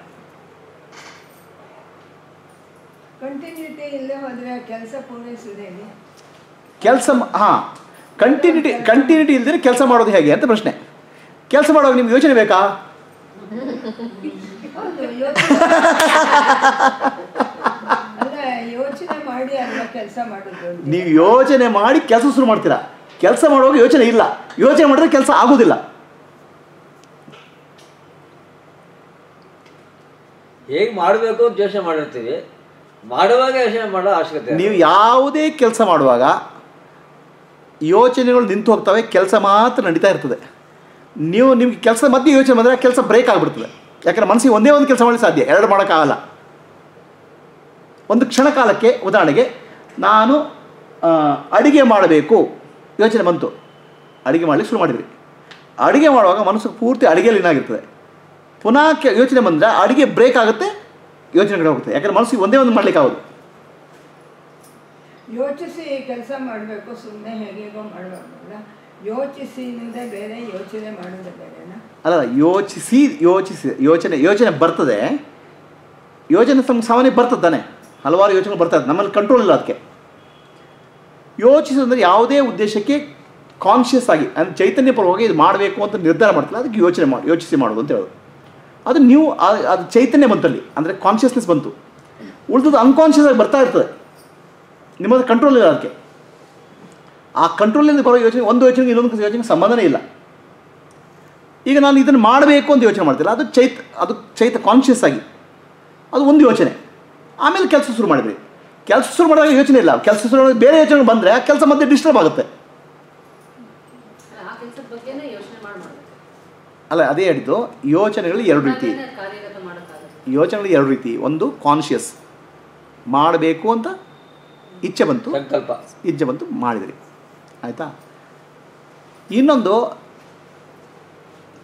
ಕಂಟಿನ್ಯೂಟಿ ಇಲ್ಲದೆ ಹೋದರೆ ಕೆಲಸ ಹಾ ಕೆಲಸ ಹಾಂ ಕಂಟಿನ್ಯೂಟಿ ಕಂಟಿನ್ಯೂಟಿ ಇಲ್ದಿದ್ರೆ ಕೆಲಸ ಮಾಡೋದು ಹೇಗೆ ಅಂತ ಪ್ರಶ್ನೆ. ಕೆಲಸ ಮಾಡುವಾಗ ನಿಮ್ಗೆ ಯೋಚನೆ ಬೇಕಾ? ಯೋಚನೆ. ಮಾಡಿ ಕೆಲಸ ಮಾಡೋದು ನೀವು ಯೋಚನೆ ಮಾಡಿ ಕೆಲಸ ಶುರು ಮಾಡ್ತೀರಾ? ಕೆಲಸ ಮಾಡುವಾಗ ಯೋಚನೆ ಇಲ್ಲ. ಯೋಚನೆ ಮಾಡಿದ್ರೆ ಕೆಲಸ ಆಗೋದಿಲ್ಲ. ಹೇಗೆ ಮಾಡಬೇಕು ಅಂತ ಯೋಚನೆ ಮಾಡಿರ್ತೀವಿ. ಮಾಡುವಾಗ ಯೋಚನೆ ಮಾಡೋ ಅವಶ್ಯಕತೆ ನೀವು ಯಾವುದೇ ಕೆಲಸ ಮಾಡುವಾಗ ಯೋಚನೆಗಳು ನಿಂತು ಹೋಗ್ತವೆ, ಕೆಲಸ ಮಾತ್ರ ನಡೀತಾ ಇರ್ತದೆ. ನೀವು ನಿಮ್ಗೆ ಕೆಲಸ ಮಧ್ಯೆ ಯೋಚನೆ ಬಂದರೆ ಕೆಲಸ ಬ್ರೇಕ್ ಆಗಿಬಿಡ್ತದೆ. ಯಾಕಂದ್ರೆ ಮನಸ್ಸಿಗೆ ಒಂದೇ ಒಂದು ಕೆಲಸ ಮಾಡಲಿಕ್ಕೆ ಸಾಧ್ಯ, ಎರಡು ಮಾಡೋಕ್ಕಾಗಲ್ಲ. ಒಂದು ಕ್ಷಣ ಕಾಲಕ್ಕೆ ಉದಾಹರಣೆಗೆ ನಾನು ಅಡುಗೆ ಮಾಡಬೇಕು, ಯೋಚನೆ ಬಂತು. ಅಡುಗೆ ಮಾಡಲಿಕ್ಕೆ ಶುರು ಮಾಡಿದ್ರಿ ಅಡುಗೆ ಮಾಡುವಾಗ ಮನಸ್ಸು ಪೂರ್ತಿ ಅಡುಗೆಯಲ್ಲಿ ಏನಾಗಿರ್ತದೆ ಪುನಃ ಯೋಚನೆ ಬಂದರೆ ಅಡುಗೆ ಬ್ರೇಕ್ ಆಗುತ್ತೆ ಯೋಚನೆ ಕಡೆ ಹೋಗುತ್ತೆ. ಯಾಕಂದ್ರೆ ಮನಸ್ಸಿಗೆ ಒಂದೇ ಒಂದು ಮಾಡ್ಲಿಕ್ಕೆ ಆಗೋದು. ಯೋಚಿಸಿ ಕೆಲಸ ಮಾಡಬೇಕು ಸುಮ್ಮನೆ ಹೇಗೇಗೋ ಮಾಡಬಾರ್ದಲ್ಲ. ಯೋಚಿಸಿ ಬೇರೆ ಯೋಚನೆ ಮಾಡೋದೇ ಬೇರೆನಾ? ಅಲ್ಲ ಯೋಚಿಸಿ ಯೋಚಿಸಿ ಯೋಚನೆ ಯೋಚನೆ ಬರ್ತದೆ. ಯೋಚನೆ ತಮ್ಮ ಸಾಮಾನ್ಯ ಬರ್ತದೆ ತಾನೆ. ಹಲವಾರು ಯೋಚನೆ ಬರ್ತದೆ ನಮ್ಮಲ್ಲಿ ಕಂಟ್ರೋಲ್ ಇಲ್ಲ ಅದಕ್ಕೆ. ಯೋಚಿಸೋದಂದ್ರೆ ಯಾವುದೇ ಉದ್ದೇಶಕ್ಕೆ ಕಾನ್ಷಿಯಸ್ ಆಗಿ ಅಂದರೆ ಚೈತನ್ಯಪರವಾಗಿ ಇದು ಮಾಡಬೇಕು ಅಂತ ನಿರ್ಧಾರ ಮಾಡ್ತಾರೆ ಅದಕ್ಕೆ ಯೋಚನೆ ಮಾಡಿ ಯೋಚಿಸಿ ಮಾಡೋದು ಅಂತ ಹೇಳೋದು. ಅದು ನೀವು ಅದು ಚೈತನ್ಯ ಬಂತಲ್ಲಿ, ಅಂದರೆ ಕಾನ್ಷಿಯಸ್ನೆಸ್ ಬಂತು. ಉಳಿದದ್ದು ಅನ್ಕಾನ್ಷಿಯಸ್ ಆಗಿ ಬರ್ತಾ ಇರ್ತದೆ. ನಿಮ್ಮದು ಕಂಟ್ರೋಲ್ ಇಲ್ಲ ಅದಕ್ಕೆ. ಆ ಕಂಟ್ರೋಲಿಂದ ಬರೋ ಯೋಚನೆ, ಒಂದು ಯೋಚನೆಗೆ ಇನ್ನೊಂದು ಯೋಚನೆಗೆ ಸಂಬಂಧನೇ ಇಲ್ಲ. ಈಗ ನಾನು ಇದನ್ನು ಮಾಡಬೇಕು ಅಂತ ಯೋಚನೆ ಮಾಡ್ತಿಲ್ಲ. ಅದು ಚೈತ್, ಅದು ಚೈತ ಕಾನ್ಷಿಯಸ್ ಆಗಿ. ಅದು ಒಂದು ಯೋಚನೆ. ಆಮೇಲೆ ಕೆಲಸ ಶುರು ಮಾಡಿದ್ರಿ. ಕೆಲಸ ಶುರು ಮಾಡಿದಾಗ ಯೋಚನೆ ಇಲ್ಲ. ಕೆಲಸ ಶುರು ಮಾಡಿದಾಗ ಬೇರೆ ಯೋಚನೆ ಬಂದರೆ ಆ ಕೆಲಸ ಮತ್ತೆ ಡಿಸ್ಟರ್ಬ್ ಆಗುತ್ತೆ ಆ ಕೆಲಸದ ಬಗ್ಗೆನೇ ಯೋಚನೆ ಮಾಡಿ ಮಾಡಬೇಕು ಅಲ್ಲ ಅದೇ ಹೇಳಿದ್ದು ಯೋಚನೆಗಳು ಎರಡು ರೀತಿ. ಯೋಚನೆಗಳು ಎರಡು ರೀತಿ. ಒಂದು ಕಾನ್ಷಿಯಸ್ ಮಾಡಬೇಕು ಅಂತ ಇಚ್ಛೆ ಬಂತು. ಸಂಕಲ್ಪ. ಇಚ್ಛೆ ಬಂತು ಮಾಡಿದ್ರಿ. ಆಯಿತಾ? ಇನ್ನೊಂದು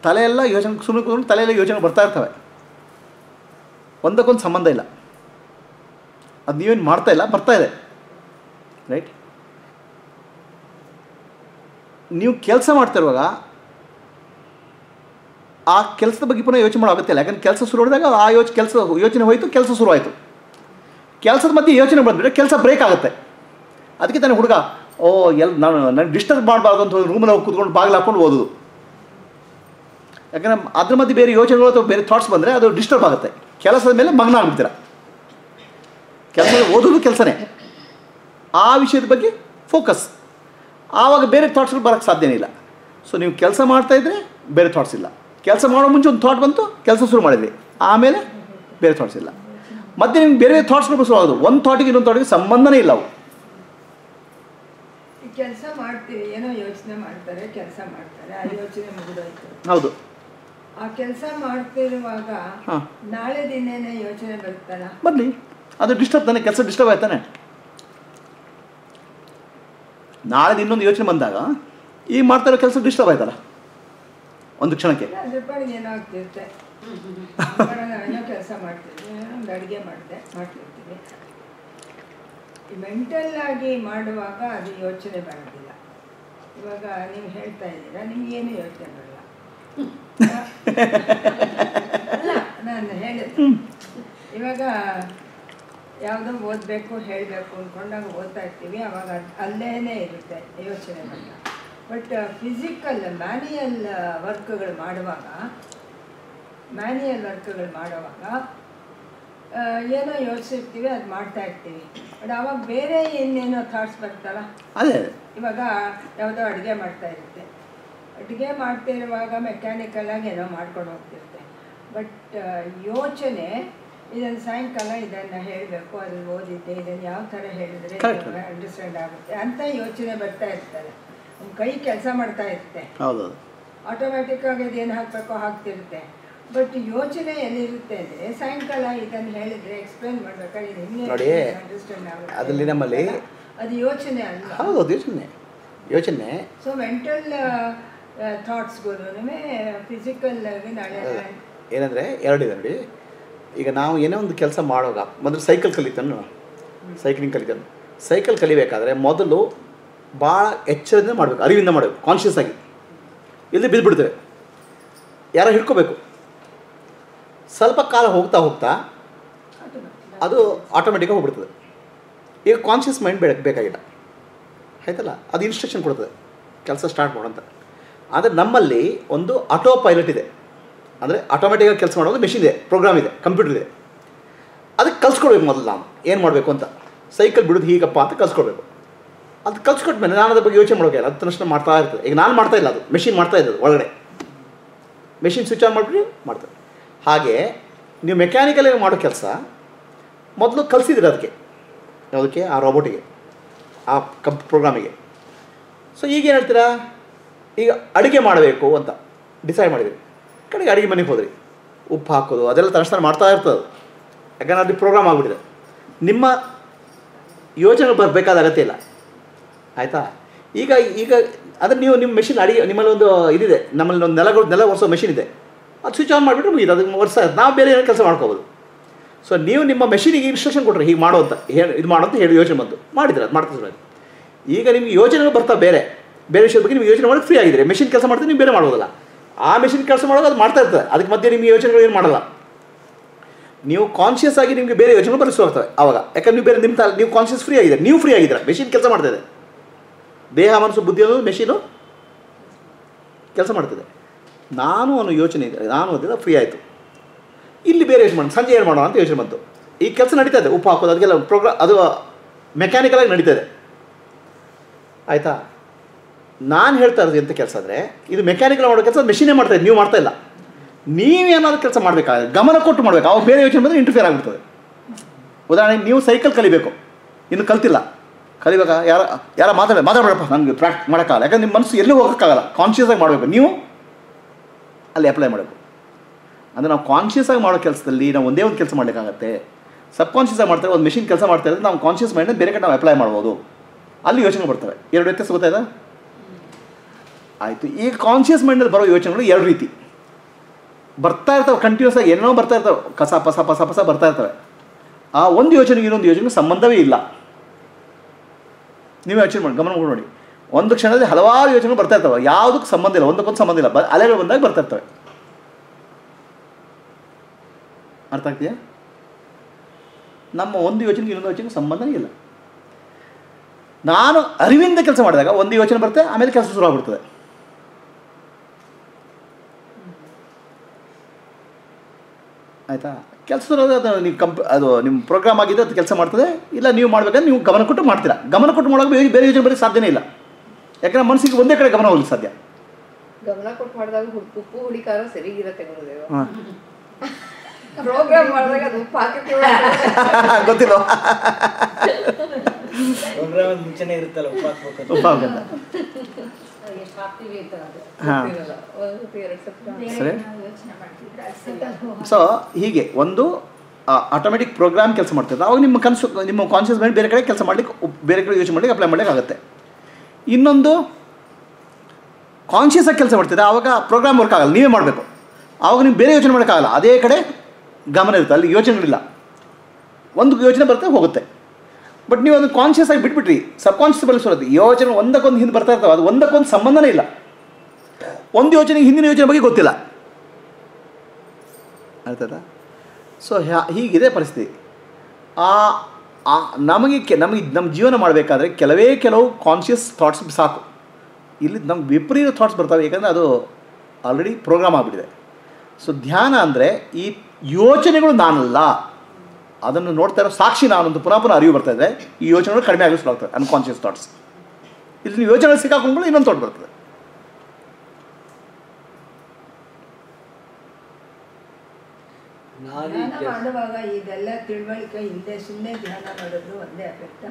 ತಲೆಯೆಲ್ಲ ಯೋಚನೆ ಸುಮ್ಮನೆ ಕೂತ್ಕೊಂಡು ತಲೆಯೆಲ್ಲ ಯೋಚನೆ ಬರ್ತಾ ಇರ್ತವೆ. ಒಂದಕ್ಕೊಂದು ಸಂಬಂಧ ಇಲ್ಲ. ಅದು ನೀವೇನು ಮಾಡ್ತಾ ಇಲ್ಲ ಬರ್ತಾ ಇದೆ. ರೈಟ್? ನೀವು ಕೆಲಸ ಮಾಡ್ತಾ ಇರುವಾಗ ಆ ಕೆಲಸದ ಬಗ್ಗೆ ಪುನಃ ಯೋಚನೆ ಮಾಡೋ ಅಗತ್ಯ ಇಲ್ಲ. ಯಾಕಂದ್ರೆ ಕೆಲಸ ಶುರು ಮಾಡಿದಾಗ ಆ ಯೋಚನೆ ಕೆಲಸ ಯೋಚನೆ ಹೋಯಿತು, ಕೆಲಸ ಶುರು ಆಯಿತು. ಕೆಲಸದ ಮಧ್ಯೆ ಯೋಚನೆ ಬಂದರೆ ಕೆಲಸ ಬ್ರೇಕ್ ಆಗುತ್ತೆ. ಅದಕ್ಕೆ ತಾನೇ ಹುಡುಗ, ಓ, ಎಲ್, ನಾನು ನಾನು ಡಿಸ್ಟರ್ಬ್ ಮಾಡಬಾರ್ದು ಅಂತ ರೂಮಲ್ಲಿ ಹೋಗಿ ಕೂತ್ಕೊಂಡು ಬಾಗಿಲು ಹಾಕ್ಕೊಂಡು ಓದೋದು. ಯಾಕಂದ್ರೆ ಅದ್ರ ಮಧ್ಯೆ ಬೇರೆ ಯೋಚನೆಗಳು ಅಥವಾ ಬೇರೆ ಥಾಟ್ಸ್ ಬಂದರೆ ಅದು ಡಿಸ್ಟರ್ಬ್ ಆಗುತ್ತೆ. ಕೆಲಸದ ಮೇಲೆ ಮಗ್ನ ಆಗ್ಬಿಡ್ತೀರ. ಕೆಲಸ ಓದೋದು ಕೆಲಸನೇ. ಆ ವಿಷಯದ ಬಗ್ಗೆ ಫೋಕಸ್ ಆವಾಗ ಬೇರೆ ಥಾಟ್ಸ್ಗಳು ಬರೋಕ್ಕೆ ಸಾಧ್ಯನೇ ಇಲ್ಲ. ಸೊ ನೀವು ಕೆಲಸ ಮಾಡ್ತಾಯಿದ್ರೆ ಬೇರೆ ಥಾಟ್ಸ್ ಇಲ್ಲ. ಕೆಲಸ ಮಾಡೋ ಮುಂಚೆ ಒಂದು ಥಾಟ್ ಬಂತು ಕೆಲಸ ಶುರು ಮಾಡಿದ್ವಿ. ಆಮೇಲೆ ಬೇರೆ ಥಾಟ್ಸ್ ಇಲ್ಲ. ಮತ್ತೆ ನಿಮ್ಗೆ ಬೇರೆ ಥಾಟ್ಸ್ ಶುರು ಆಗೋದು. ಒಂದು ಥಾಟಿಗೆ ಇನ್ನೊಂದು ಥಾಟಿಗೆ ಸಂಬಂಧನೇ ಇಲ್ಲ ಅವು. ಈ ಕೆಲಸ ಮಾಡ್ತೀವಿ ಏನೋ ಯೋಚನೆ ಮಾಡ್ತಾರೆ ಕೆಲಸ ಮಾಡ್ತಾರೆ ಆ ಯೋಚನೆ ಮುಗಿದೋಯ್ತು. ಹೌದು. ಆ ಕೆಲಸ ಮಾಡ್ತಿರುವಾಗ ನಾಳೆ ದಿನೇನೆ ಯೋಚನೆ ಬರುತ್ತಲ್ಲ ಬರಲಿ. ಅದು ಡಿಸ್ಟರ್ಬ್ ತಾನೆ ಕೆಲಸ ಡಿಸ್ಟರ್ಬ್ ಆಯ್ತಾನೆ ನಾಳೆ ಇನ್ನೊಂದು ಯೋಚನೆ ಬಂದಾಗ ಈಗ ಮಾಡ್ತಾ ಇರೋ ಕೆಲಸ ಡಿಸ್ಟರ್ಬ್ ಆಯ್ತಲ್ಲ? ಒಂದು ಕ್ಷಣಕ್ಕೆ. ಕೆಲಸ ಮಾಡ್ತಿದ್ವಿ, ಒಂದು ಅಡುಗೆ ಮಾಡಿದೆ, ಮಾಡ್ತಿರ್ತೀವಿ. ಮೆಂಟಲ್ ಆಗಿ ಮಾಡುವಾಗ ಅದು ಯೋಚನೆ ಬರೋದಿಲ್ಲ ಇವಾಗ ನೀವು ಹೇಳ್ತಾ ಇದ್ದೀರಾ ನಿಮ್ಗೇನು ಯೋಚನೆ ಬರಲ್ಲ? ಅಲ್ಲ, ನಾನು ಹೇಳಿದ್ದು, ಇವಾಗ ಯಾವುದೋ ಓದಬೇಕು, ಹೇಳಬೇಕು ಅಂದ್ಕೊಂಡಾಗ ಓದ್ತಾ ಇರ್ತೀವಿ, ಅವಾಗ ಅಲ್ಲೇನೇ ಇರುತ್ತೆ ಯೋಚನೆ ಬಂದ. ಬಟ್ ಫಿಸಿಕಲ್ ಮ್ಯಾನ್ಯಲ್ ವರ್ಕ್ಗಳು ಮಾಡುವಾಗ ಮ್ಯಾನ್ಯಲ್ ವರ್ಕ್ಗಳು ಮಾಡುವಾಗ ಏನೋ ಯೋಚಿಸಿರ್ತೀವಿ ಅದು ಮಾಡ್ತಾ ಇರ್ತೀವಿ ಬಟ್ ಅವಾಗ ಬೇರೆ ಇನ್ನೇನೋ ಥಾಟ್ಸ್ ಬರ್ತಲ್ಲ ಅದೇ ಇವಾಗ ಯಾವುದೋ ಅಡುಗೆ ಮಾಡ್ತಾ ಇರುತ್ತೆ ಅಡುಗೆ ಮಾಡ್ತಿರುವಾಗ ಮೆಕ್ಯಾನಿಕಲ್ ಆಗಿ ಏನೋ ಮಾಡ್ಕೊಂಡು ಹೋಗ್ತಿರುತ್ತೆ ಬಟ್ ಯೋಚನೆ ಇದನ್ನು ಸಾಯಂಕಾಲ ಇದನ್ನು ಹೇಳಬೇಕು? ಅಲ್ಲಿ ಓದಿದ್ದೆ ಇದನ್ನು ಯಾವ ಥರ ಹೇಳಿದ್ರೆ. ಅಂಡರ್ಸ್ಟ್ಯಾಂಡ್ ಆಗುತ್ತೆ ಅಂತ ಯೋಚನೆ ಬರ್ತಾ ಇರ್ತಾರೆ ಕೈ ಕೆಲಸ ಮಾಡ್ತಾ ಇರುತ್ತೆ. ಹೌದೌದು ಆಟೋಮ್ಯಾಟಿಕ್ ಆಗಿ ಅದೇನು ಹಾಕಬೇಕೋ ಹಾಕ್ತಿರುತ್ತೆ. ಬಟ್ ಯೋಚನೆ ಎಲ್ಲಿರುತ್ತೆ ಅಂದರೆ ಸಾಯಂಕಾಲ ಇದನ್ನು ಹೇಳಿದ್ರೆ ಎಕ್ಸ್ಪ್ಲೇನ್ ಮಾಡ್ಬೇಕಾದ್ರೆ ಹಿಂಗೆ ನೋಡಿ, ಅದರಲ್ಲಿ ನಮ್ಮಲ್ಲಿ ಅದು ಯೋಚನೆ ಅಲ್ಲ ಹೌದು ಯೋಚನೆ. ಯೋಚನೆ. ಸೊ ಮೆಂಟಲ್ ಥಾಟ್ಸ್ಗೂ ಫಿಸಿಕಲ್ ಆಗಿ ನಾಳೆ ಏನಂದರೆ ಎರಡಿದೆ ನೋಡಿ. ಈಗ ನಾವು ಏನೋ ಒಂದು ಕೆಲಸ ಮಾಡುವಾಗ ಮೊದಲು ಸೈಕಲ್ ಕಲಿತಾನು. ಸೈಕ್ಲಿಂಗ್ ಕಲಿತಾನು. ಸೈಕಲ್ ಕಲಿಬೇಕಾದ್ರೆ ಮೊದಲು ಭಾಳ ಎಚ್ಚರದಿಂದ ಮಾಡಬೇಕು, ಅರಿವಿಂದ ಮಾಡಬೇಕು ಕಾನ್ಷಿಯಸ್ ಆಗಿ. ಇಲ್ಲಿ ಬಿದ್ದುಬಿಡ್ತೇವೆ ಯಾರೋ ಹಿಡ್ಕೋಬೇಕು. ಸ್ವಲ್ಪ ಕಾಲ ಹೋಗ್ತಾ ಹೋಗ್ತಾ ಅದು ಆಟೋಮೆಟಿಕಾಗಿ ಹೋಗ್ಬಿಡ್ತದೆ. ಈಗ ಕಾನ್ಷಿಯಸ್ ಮೈಂಡ್ ಬೇಡ, ಬೇಕಾಗಿಲ್ಲ. ಆಯ್ತಲ್ಲ? ಅದು ಇನ್ಸ್ಟ್ರಕ್ಷನ್ ಕೊಡ್ತದೆ. ಕೆಲಸ ಸ್ಟಾರ್ಟ್ ಮಾಡೋಂತ ಆದರೆ ನಮ್ಮಲ್ಲಿ ಒಂದು ಆಟೋ ಪೈಲಟ್ ಇದೆ. ಅಂದರೆ ಆಟೋಮೆಟಿಕ್ಕಾಗಿ ಕೆಲಸ ಮಾಡೋದು ಮೆಷಿನ್ ಇದೆ ಪ್ರೋಗ್ರಾಮ್ ಇದೆ ಕಂಪ್ಯೂಟರ್ ಇದೆ. ಅದಕ್ಕೆ ಕಲ್ಸ್ಕೊಡ್ಬೇಕು ಮೊದಲು ನಾವು. ಏನು ಮಾಡಬೇಕು ಅಂತ? ಸೈಕಲ್ ಬಿಡೋದು ಹೀಗಪ್ಪ ಅಂತ ಕಲ್ಸ್ಕೊಡ್ಬೇಕು. ಅದು ಕಲ್ಸ್ಕೊಟ್ಮೇಲೆ ನಾನು ಅದ್ರ ಬಗ್ಗೆ ಯೋಚನೆ ಮಾಡೋಕೆ ತಕ್ಷಣ ಮಾಡ್ತಾ ಇರ್ತದೆ. ಈಗ ನಾನು ಮಾಡ್ತಾ ಇಲ್ಲ ಅದು. ಮೆಷಿನ್ ಮಾಡ್ತಾ ಇದ್ದದು ಒಳಗಡೆ. ಮೆಷಿನ್ ಸ್ವಿಚ್ ಆನ್ ಮಾಡಿಬಿಟ್ಟು ಮಾಡ್ತಾರೆ ಹಾಗೆ ನೀವು ಮೆಕ್ಯಾನಿಕಲಾಗಿ ಮಾಡೋ ಕೆಲಸ, ಮೊದಲು ಕಲಿಸಿದ್ರಿ ಅದಕ್ಕೆ. ಯಾವುದಕ್ಕೆ ಆ ರೋಬೋಟಿಗೆ ಆ ಕಂಪ್ ಪ್ರೋಗ್ರಾಮಿಗೆ ಸೊ ಈಗೇನು ಹೇಳ್ತೀರಾ? ಈಗ ಅಡುಗೆ ಮಾಡಬೇಕು ಅಂತ ಡಿಸೈಡ್ ಮಾಡಿದ್ರಿ. ಕಡೆಗೆ ಅಡುಗೆ ಮನೆಗೆ ಹೋದ್ರಿ. ಉಪ್ಪು ಹಾಕೋದು, ಅದೆಲ್ಲ ತಕ್ಷಣ ಮಾಡ್ತಾ ಇರ್ತದೆ. ಯಾಕಂದರೆ ಅಲ್ಲಿ ಪ್ರೋಗ್ರಾಮ್ ಆಗಿಬಿಟ್ಟಿದೆ. ನಿಮ್ಮ ಯೋಚನೆ ಬರಬೇಕಾದ ಅಗತ್ಯ ಇಲ್ಲ. ಆಯಿತಾ? ಈಗ ಈಗ ಅದನ್ನು ನೀವು ನಿಮ್ಮ ಮೆಷಿನ್ ಅಡಿಗೆ, ನಿಮ್ಮಲ್ಲಿ ಒಂದು ಇದಿದೆ. ನಮ್ಮಲ್ಲಿ ಒಂದು ನೆಲಗಳು, ನೆಲ ಒರೆಸೋ ಮೆಷಿನ್ ಇದೆ. ಅದು ಸ್ವಿಚ್ ಆನ್ ಮಾಡಿಬಿಟ್ರೆ ಮುಗಿದು ಅದಕ್ಕೆ ಒರೆಸ, ನಾವು ಬೇರೆ ಏನೋ ಕೆಲಸ ಮಾಡ್ಕೋಬೋದು. ಸೊ ನೀವು ನಿಮ್ಮ ಮೆಷಿನಿಗೆ ಇನ್ಸ್ಟ್ರಕ್ಷನ್ ಕೊಟ್ಟರೆ ಹೀಗೆ ಮಾಡೋ ಅಂತ ಹೇಳಿ ಇದು ಮಾಡೋ ಅಂತ ಹೇಳಿ ಯೋಚನೆ ಬಂತು. ಮಾಡಿದ್ರೆ, ಅದು ಮಾಡ್ತಾ ಶುರು ಈಗ ನಿಮ್ಗೆ ಯೋಚನೆಗಳು ಬರ್ತಾ ಬೇರೆ. ಬೇರೆ ವಿಷಯದ ಬಗ್ಗೆ ನೀವು ಯೋಚನೆ ಮಾಡೋದು ಫ್ರೀ ಆಗಿದ್ರೆ ಮೆಷಿನ್ ಕೆಲಸ ಮಾಡ್ತೀವಿ ನೀವು ಬೇರೆ ಮಾಡೋದಲ್ಲ ಆ ಮೆಷಿನ್ ಕೆಲಸ ಮಾಡೋದು ಅದು ಮಾಡ್ತಾ ಇರ್ತದೆ. ಅದಕ್ಕೆ ಮಧ್ಯೆ ನಿಮಗೆ ಯೋಚನೆಗಳು ಏನು ಮಾಡಲ್ಲ. ನೀವು ಕಾನ್ಷಿಯಸ್ ಆಗಿ ನಿಮಗೆ ಬೇರೆ ಯೋಚನೆಗಳು ಬರೆಸಿ ಅವಾಗ. ಯಾಕಂದ್ರೆ ನೀವು ಬೇರೆ ನಿಮ್ಮ ನೀವು ಕಾನ್ಷಿಯಸ್ ಫ್ರೀ ಆಗಿದೆ ನೀವು ಫ್ರೀ ಆಗಿದ್ದೀರಾ ಮೆಷಿನ್ ಕೆಲಸ ಮಾಡ್ತಾ ಇದೆ. ದೇಹ, ಮನಸ್ಸು, ಬುದ್ಧಿ ಅನ್ನೋದು ಮೆಷಿನು ಕೆಲಸ ಮಾಡ್ತಿದೆ. ನಾನು ಅನ್ನೋ ಯೋಚನೆ ಇದೆ. ನಾನು ಅದೆಲ್ಲ ಫ್ರೀ ಆಯಿತು. ಇಲ್ಲಿ ಬೇರೆ ಯೋಚನೆ ಮಾಡೋಣ. ಸಂಜೆ ಏನು ಮಾಡೋಣ ಅಂತ ಯೋಚನೆ ಬಂತು. ಈ ಕೆಲಸ ನಡೀತಾ ಇದೆ. ಉಪ್ಪು ಹಾಕೋದು, ಅದಕ್ಕೆಲ್ಲ ಪ್ರೋಗ್ರಾಮ್ ಅದು ಮೆಕ್ಯಾನಿಕಲಾಗಿ ನಡೀತಾ ಇದೆ. ಆಯಿತಾ? ನಾನು ಹೇಳ್ತಾ ಇರೋದು ಎಂಥ ಕೆಲಸ ಅಂದರೆ, ಇದು ಮೆಕ್ಯಾನಿಕಲ್ ಮಾಡೋ ಕೆಲಸ ಮೆಷಿನೇ ಮಾಡ್ತಾ ನೀವು ಮಾಡ್ತಾ ಇಲ್ಲ. ನೀವೇನಾದ್ರೂ ಕೆಲಸ ಮಾಡಬೇಕಾದ್ರೆ, ಗಮನ ಕೊಟ್ಟು ಮಾಡಬೇಕು. ಅವಾಗ ಬೇರೆ ಯೋಚನೆ ಬಂದರೆ ಇಂಟರ್ಫಿಯರ್ ಆಗಿಬಿಡ್ತದೆ. ಉದಾಹರಣೆಗೆ ನೀವು ಸೈಕಲ್ ಕಲಿಬೇಕು. ಇನ್ನು ಕಲ್ತಿಲ್ಲ. ಕಲಿಬೇಕಾ ಯಾರ ಯಾರ ಮಾತಾಡ ಮಾತಾಡಬೇಡಪ್ಪ. ನನಗೆ ಪ್ರಾಕ್ಟ್ ಮಾಡೋಕ್ಕಾಗಲ್ಲ. ಯಾಕಂದ್ರೆ ನಿಮ್ಮ ಮನಸ್ಸು ಎಲ್ಲೂ ಹೋಗೋಕ್ಕಾಗಲ್ಲ. ಕಾನ್ಷಿಯಸ್ಸಾಗಿ ಮಾಡಬೇಕು. ನೀವು ಅಲ್ಲಿ ಅಪ್ಲೈ ಮಾಡಬೇಕು. ಅಂದರೆ ನಾವು ಕಾನ್ಷಿಯಸ್ ಆಗಿ ಮಾಡೋ ಕೆಲಸದಲ್ಲಿ ನಾವು ಒಂದೇ ಒಂದು ಕೆಲಸ ಮಾಡಲಿಕ್ಕಾಗತ್ತೆ. ಸಬ್ ಕಾನ್ಷಿಯಸ್ ಆಗಿ ಮಾಡ್ತಾರೆ, ಒಂದು ಮೆಷಿನ್ ಕೆಲಸ ಮಾಡ್ತಾ ಇರೋದು, ನಾವು ಕಾನ್ಷಿಯಸ್ ಮೈಂಡ್ ಬೇರೆ ಕಡೆ ನಾವು ಅಪ್ಲೈ ಮಾಡ್ಬೋದು. ಅಲ್ಲಿ ಯೋಚನೆ ಬರ್ತವೆ ಎರಡು ವ್ಯತ್ಯಾಸ ಗೊತ್ತಾಯ್ತಾ ಆಯಿತು. ಈಗ ಕಾನ್ಷಿಯಸ್ ಮೈಂಡಲ್ಲಿ ಬರೋ ಯೋಚನೆಗಳು ಎರಡು ರೀತಿ. ಬರ್ತಾ ಇರ್ತವೆ ಕಂಟಿನ್ಯೂಸ್ ಆಗಿ ಏನೋ ಬರ್ತಾ ಇರ್ತವೆ. ಕಸ, ಪಸ ಪಸ ಪಸ ಬರ್ತಾ ಇರ್ತವೆ. ಆ ಒಂದು ಯೋಚನೆಗೆ ಇನ್ನೊಂದು ಯೋಚನೆಗೆ ಸಂಬಂಧವೇ ಇಲ್ಲ. ನೀವು ಯೋಚನೆ ಮಾಡಿ, ಗಮನ ನೋಡಿ ಒಂದು ಕ್ಷಣದಲ್ಲಿ ಹಲವಾರು ಯೋಚನೆಗಳು ಬರ್ತಾ ಇರ್ತವೆ. ಯಾವುದಕ್ಕೂ ಸಂಬಂಧ ಇಲ್ಲ, ಒಂದಕ್ಕೊಂದು ಸಂಬಂಧ ಇಲ್ಲ. ಅಲೆಗಳು ಬಂದಾಗ ಬರ್ತಾ ಇರ್ತವೆ. ಅರ್ಥ ಆಗ್ತೀಯಾ ನಮ್ಮ ಒಂದು ಯೋಚನೆಗೆ ಇನ್ನೊಂದು ಯೋಚನೆಗೆ ಸಂಬಂಧನೇ ಇಲ್ಲ. ನಾನು ಅರಿವಿಂದ ಕೆಲಸ ಮಾಡಿದಾಗ ಒಂದು ಯೋಚನೆ ಬರುತ್ತೆ, ಆಮೇಲೆ ಕೆಲಸ ಶುರು ಆಗ್ಬಿಡ್ತದೆ. ಆಯಿತಾ? ಕೆಲಸದಲ್ಲಿ ಅದು ನೀವು ಕಂಪ್ ಅದು ನಿಮ್ಮ ಪ್ರೋಗ್ರಾಮ್ ಆಗಿದೆ ಅದು ಕೆಲಸ ಮಾಡ್ತದೆ ಇಲ್ಲ ನೀವು ಮಾಡಬೇಕಂದ್ರೆ ನೀವು ಗಮನ ಕೊಟ್ಟು ಮಾಡ್ತೀರಾ. ಗಮನ ಕೊಟ್ಟು ಮಾಡೋಕೆ ಬೇರೆ ಬೇರೆ ಯೋಜನೆ ಬರೋಕ್ಕೆ ಸಾಧ್ಯನೇ ಇಲ್ಲ. ಯಾಕಂದ್ರೆ ಮನಸ್ಸಿಗೆ ಒಂದೇ ಕಡೆ ಗಮನ ಹೋಗ್ಲಿಕ್ಕೆ ಸಾಧ್ಯ. ಗಮನ ಕೊಟ್ಟು ಮಾಡಿದಾಗ ಉಪ್ಪು ಹುಳಿ ಖಾರ ಸರಿಗಿರತ್ತೆ ಗುರುದೇವ. ಹಾಂ. ಪ್ರೋಗ್ರಾಮ್ ಮಾಡಿದಾಗ ಅದು ಉಪ್ಪು *laughs* ಗೊತ್ತಿಲ್ಲ. ಪ್ರೋಗ್ರಾಮ್ ಮುಂಚೆನೆ ಇರುತ್ತಲ್ಲ ಉಪ್ಪು ಹಾಕ್ಬೇಕು ಉಪ್ಪ ಹಾಕಂತ ಸೊ ಹೀಗೆ ಒಂದು ಆಟೋಮೆಟಿಕ್ ಪ್ರೋಗ್ರಾಮ್ ಕೆಲಸ ಮಾಡ್ತಿರ್ತದೆ ಅವಾಗ ನಿಮ್ಮ ಕನಸು ನಿಮ್ಮ ಕಾನ್ಶಿಯಸ್ ಮೈಂಡ್ ಬೇರೆ ಕಡೆ ಕೆಲಸ ಮಾಡ್ಲಿಕ್ಕೆ ಬೇರೆ ಕಡೆ ಯೋಚನೆ ಮಾಡ್ಲಿಕ್ಕೆ ಅಪ್ಲೈ ಮಾಡ್ಲಿಕ್ಕೆ ಆಗುತ್ತೆ. ಇನ್ನೊಂದು ಕಾನ್ಶಿಯಸ್ ಆಗಿ ಕೆಲಸ ಮಾಡ್ತಿದೆ ಆವಾಗ ಪ್ರೋಗ್ರಾಮ್ ವರ್ಕ್ ಆಗಲ್ಲ. ನೀವೇ ಮಾಡಬೇಕು. ಆವಾಗ ನೀವು ಬೇರೆ ಯೋಚನೆ ಮಾಡೋಕ್ಕಾಗಲ್ಲ ಅದೇ ಕಡೆ ಗಮನ ಇರುತ್ತೆ. ಅಲ್ಲಿ ಯೋಚನೆಗಳಿಲ್ಲ. ಒಂದು ಯೋಚನೆ ಬರುತ್ತೆ ಹೋಗುತ್ತೆ. ಬಟ್ ನೀವು ಅದನ್ನು ಕಾನ್ಷಿಯಸ್ ಆಗಿ ಬಿಟ್ಬಿಟ್ರಿ. ಸಬ್ ಕಾನ್ಷಿಯಸ್ ಬಳಸೋದು ಯೋಚನೆ ಒಂದಕ್ಕೊಂದು ಹಿಂದೆ ಬರ್ತಾ ಇರ್ತಾವೆ. ಅದು ಒಂದಕ್ಕೊಂದು ಸಂಬಂಧನೇ ಇಲ್ಲ. ಒಂದು ಯೋಚನೆಗೆ ಹಿಂದಿನ ಯೋಜನೆ ಬಗ್ಗೆ ಗೊತ್ತಿಲ್ಲ. ಅರ್ಥದ ಸೊ ಹೀಗಿದೆ ಪರಿಸ್ಥಿತಿ. ಆ ನಮಗೆ ನಮಗೆ ನಮ್ಮ ಜೀವನ ಮಾಡಬೇಕಾದ್ರೆ ಕೆಲವೇ ಕೆಲವು ಕಾನ್ಷಿಯಸ್ ಥಾಟ್ಸ್ ಸಾಕು. ಇಲ್ಲಿ ನಮ್ಗೆ ವಿಪರೀತ ಥಾಟ್ಸ್ ಬರ್ತವೆ. ಯಾಕಂದರೆ ಅದು ಆಲ್ರೆಡಿ ಪ್ರೋಗ್ರಾಮ್ ಆಗಿಬಿಟ್ಟಿದೆ. ಸೊ ಧ್ಯಾನ ಅಂದರೆ ಈ ಯೋಚನೆಗಳು ನಾನಲ್ಲ. ಅದನ್ನು ನೋಡ್ತಾ ಇರೋ ಸಾಕ್ಷಿ ನಾನೊಂದು ಪುನಃ ಪುನಃ ಅರಿವು ಬರ್ತಾ ಇದೆ. ಈ ಯೋಚನೆಗಳು ಕಡಿಮೆ ಆಗಲು ಶುರು ಆಗ್ತದೆ ಅನ್ಕಾನ್ಷಿಯಸ್ ಥಾಟ್ಸ್ ಇಲ್ಲಿ ನೀವು ಯೋಚನೆ ಸಿಕ್ಕಾಕೊಂಡು ಇನ್ನೊಂದು ಥಾಟ್ ಬರ್ತದೆ. ಇಲ್ಲ ಈ ನಾ ಮಾಡುವಾಗ ಇದೆಲ್ಲ ತಿಳುವಳಿಕೆ ಹಿಂದೆ ಸುಮ್ಮನೆ ಧ್ಯಾನ ಮಾಡೋದು ಒಂದೇ ಎಫೆಕ್ಟ್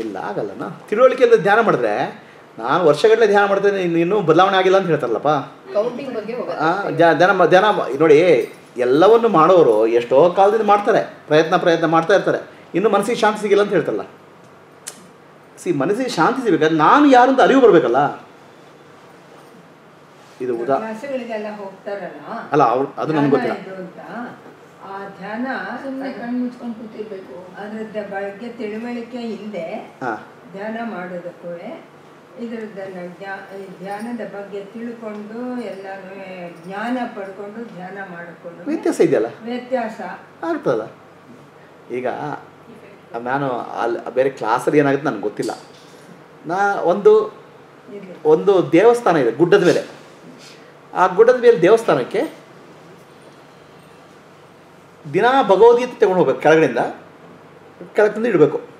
ಇಲ್ಲ ಆಗಲ್ಲನ ತಿಳುವಳಿಕೆಯಿಂದ ಧ್ಯಾನ ಮಾಡಿದ್ರೆ ನಾನು ವರ್ಷಗಟ್ಟಲೆ ಧ್ಯಾನ ಮಾಡ್ತೇನೆ ಇನ್ನು ಇನ್ನೂ ಬದಲಾವಣೆ ಆಗಿಲ್ಲ ಅಂತ ಹೇಳ್ತಾರಲ್ಲಪ್ಪ. ಕೌಂಟಿಂಗ್ ಬಗ್ಗೆ ಹೋಗೋದು ಆ, ಧ್ಯಾನ ಧ್ಯಾನ ನೋಡಿ ಎಲ್ಲವನ್ನು ಮಾಡೋರು ಎಷ್ಟೋ ಕಾಲದಿಂದ ಮಾಡ್ತಾರೆ. ಪ್ರಯತ್ನ ಪ್ರಯತ್ನ ಮಾಡ್ತಾ ಇರ್ತಾರೆ. ಇನ್ನು ಮನಸ್ಸಿಗೆ ಶಾಂತಿ ಸಿಗಿಲ್ಲ ಅಂತ ಹೇಳ್ತಲ್ಲ ಸಿ ಮನಸ್ಸಿಗೆ ಶಾಂತಿ ಸಿಗಬೇಕಾದ್ರೆ ನಾನು ಯಾರು ಅಂತ ಅರಿವು ಬರಬೇಕಲ್ಲ. ಇದು ಉದಾ ಅಲ್ಲ ಅವ್ರು ಅದು ನನಗೆ ಗೊತ್ತಿಲ್ಲ. ಆ ಧ್ಯಾನ ಸುಮ್ಮನೆ ಕಣ್ಣು ಮುಚ್ಕೊಂಡು ಕೂತಿರ್ಬೇಕು. ಅದ್ರದ್ದು ಬಗ್ಗೆ ತಿಳುವಳಿಕೆ ಇಲ್ಲದೆ ಧ್ಯಾನ ಮಾಡೋದಕ್ಕೂ ಇದ್ರದ್ದನ್ನ ಜ್ಞಾ ಧ್ಯಾನದ ಬಗ್ಗೆ ತಿಳ್ಕೊಂಡು ಎಲ್ಲರೂ ಜ್ಞಾನ ಪಡ್ಕೊಂಡು ಧ್ಯಾನ ಮಾಡಿಕೊಂಡು ವ್ಯತ್ಯಾಸ ಇದೆಯಲ್ಲ? ವ್ಯತ್ಯಾಸ. ಆಗ್ತದಲ್ಲ? ಈಗ ನಾನು ಅಲ್ಲಿ ಬೇರೆ ಕ್ಲಾಸಲ್ಲಿ ಏನಾಗುತ್ತೆ ನನಗೆ ಗೊತ್ತಿಲ್ಲ. ನಾ ಒಂದು ಒಂದು ದೇವಸ್ಥಾನ ಇದೆ ಗುಡ್ಡದ ಮೇಲೆ. ಆ ಗುಡ್ಡದ ಮೇಲೆ ದೇವಸ್ಥಾನಕ್ಕೆ ದಿನಾ ಭಗವದ್ಗೀತೆ ತಗೊಂಡು ಹೋಗ್ಬೇಕು ಕೆಳಗಡೆಯಿಂದ ಕೆಳಗಿಂದ ತಂದು ಇಡಬೇಕು.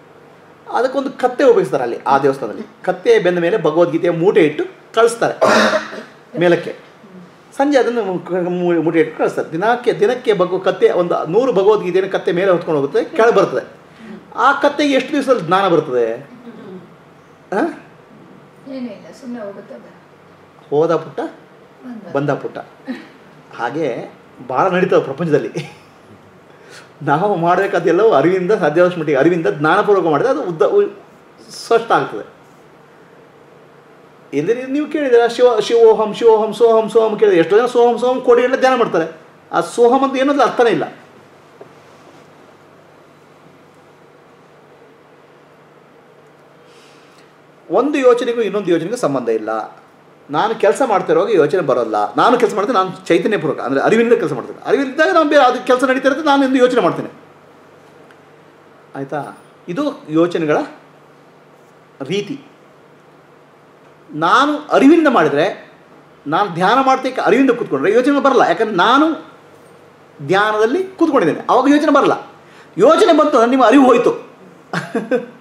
ಅದಕ್ಕೊಂದು ಕತ್ತೆ ಉಪಯೋಗಿಸ್ತಾರೆ ಅಲ್ಲಿ ಆ ದೇವಸ್ಥಾನದಲ್ಲಿ. ಕತ್ತೆ ಬೆಂದ ಮೇಲೆ ಭಗವದ್ಗೀತೆಯ ಮೂಟೆ ಇಟ್ಟು ಕಳಿಸ್ತಾರೆ. ಮೇಲಕ್ಕೆ. ಸಂಜೆ ಅದನ್ನು ಮೂಟೆ ಇಟ್ಟು ಕಳಿಸ್ತಾರೆ. ದಿನಕ್ಕೆ ದಿನಕ್ಕೆ ಭಗವ ಕತ್ತೆ ಒಂದು ನೂರು ಭಗವದ್ಗೀತೆಯನ್ನು ಕತ್ತೆ ಮೇಲೆ ಹೊತ್ಕೊಂಡು ಹೋಗುತ್ತೆ ಕೆಳ ಬರ್ತದೆ. ಆ ಕತ್ತೆಗೆ ಎಷ್ಟು ದಿವಸದಲ್ಲಿ ಜ್ಞಾನ ಬರ್ತದೆ? ಹೋದ ಪುಟ್ಟ ಬಂದ ಪುಟ್ಟ. ಹಾಗೆ ಭಾಳ ನಡೀತವೆ ಪ್ರಪಂಚದಲ್ಲಿ. ನಾವು ಮಾಡಬೇಕಾದೆಲ್ಲವೂ ಅರಿವಿಂದ ಸಾಧ್ಯವಾದಷ್ಟು ಮಟ್ಟಿಗೆ ಅರಿವಿಂದ ಜ್ಞಾನಪೂರ್ವಕ ಮಾಡಿದ್ರೆ ಅದು ಉದ್ದ ಸ್ಪಷ್ಟ ಆಗ್ತದೆ. ಎಂದರೆ ನೀವು ಕೇಳಿದ್ರೆ ಶಿವ ಶಿವೋಹಂ ಶಿವೋಹಂ, ಸೋಹಂ ಸೋಹಂ ಕೇಳಿದ್ರೆ ಎಷ್ಟೋ ಜನ ಸೋಹಂ ಸೋಹಂ ಕೊಡಿ ಎಲ್ಲ ಧ್ಯಾನ ಮಾಡ್ತಾರೆ. ಆ ಸೋಹಂ ಅಂತ ಏನೋ ಅರ್ಥನೇ ಇಲ್ಲ. ಒಂದು ಯೋಚನೆಗೂ ಇನ್ನೊಂದು ಯೋಚನೆಗೂ ಸಂಬಂಧ ಇಲ್ಲ. ನಾನು ಕೆಲಸ ಮಾಡ್ತಿರೋ ಯೋಚನೆ ಬರೋಲ್ಲ ನಾನು ಕೆಲಸ ಮಾಡ್ತೇನೆ, ನಾನು ಚೈತನ್ಯಪೂರ್ವಕ, ಅಂದರೆ ಅರಿವಿನಿಂದ ಕೆಲಸ ಮಾಡ್ತೇನೆ. ಅರಿವಿದ್ದಾಗ ನಾನು ಬೇರೆ ಅದು ಕೆಲಸ ನಡೀತಾ ಇರುತ್ತೆ, ನಾನು ಎಂದು ಯೋಚನೆ ಮಾಡ್ತೇನೆ. ಆಯಿತಾ? ಇದು ಯೋಚನೆಗಳ ರೀತಿ. ನಾನು ಅರಿವಿನಿಂದ ಮಾಡಿದರೆ, ನಾನು ಧ್ಯಾನ ಮಾಡ್ತಕ್ಕೆ ಅರಿವಿಂದ ಕೂತ್ಕೊಂಡ್ರೆ ಯೋಚನೆ ಬರಲ್ಲ. ಯಾಕಂದ್ರೆ ನಾನು ಧ್ಯಾನದಲ್ಲಿ ಕೂತ್ಕೊಂಡಿದ್ದೇನೆ. ಅವಾಗ ಯೋಚನೆ ಬರಲ್ಲ. ಯೋಚನೆ ಬಂತು ನಿಮ್ಮ ಅರಿವು ಹೋಯಿತು. *laughs*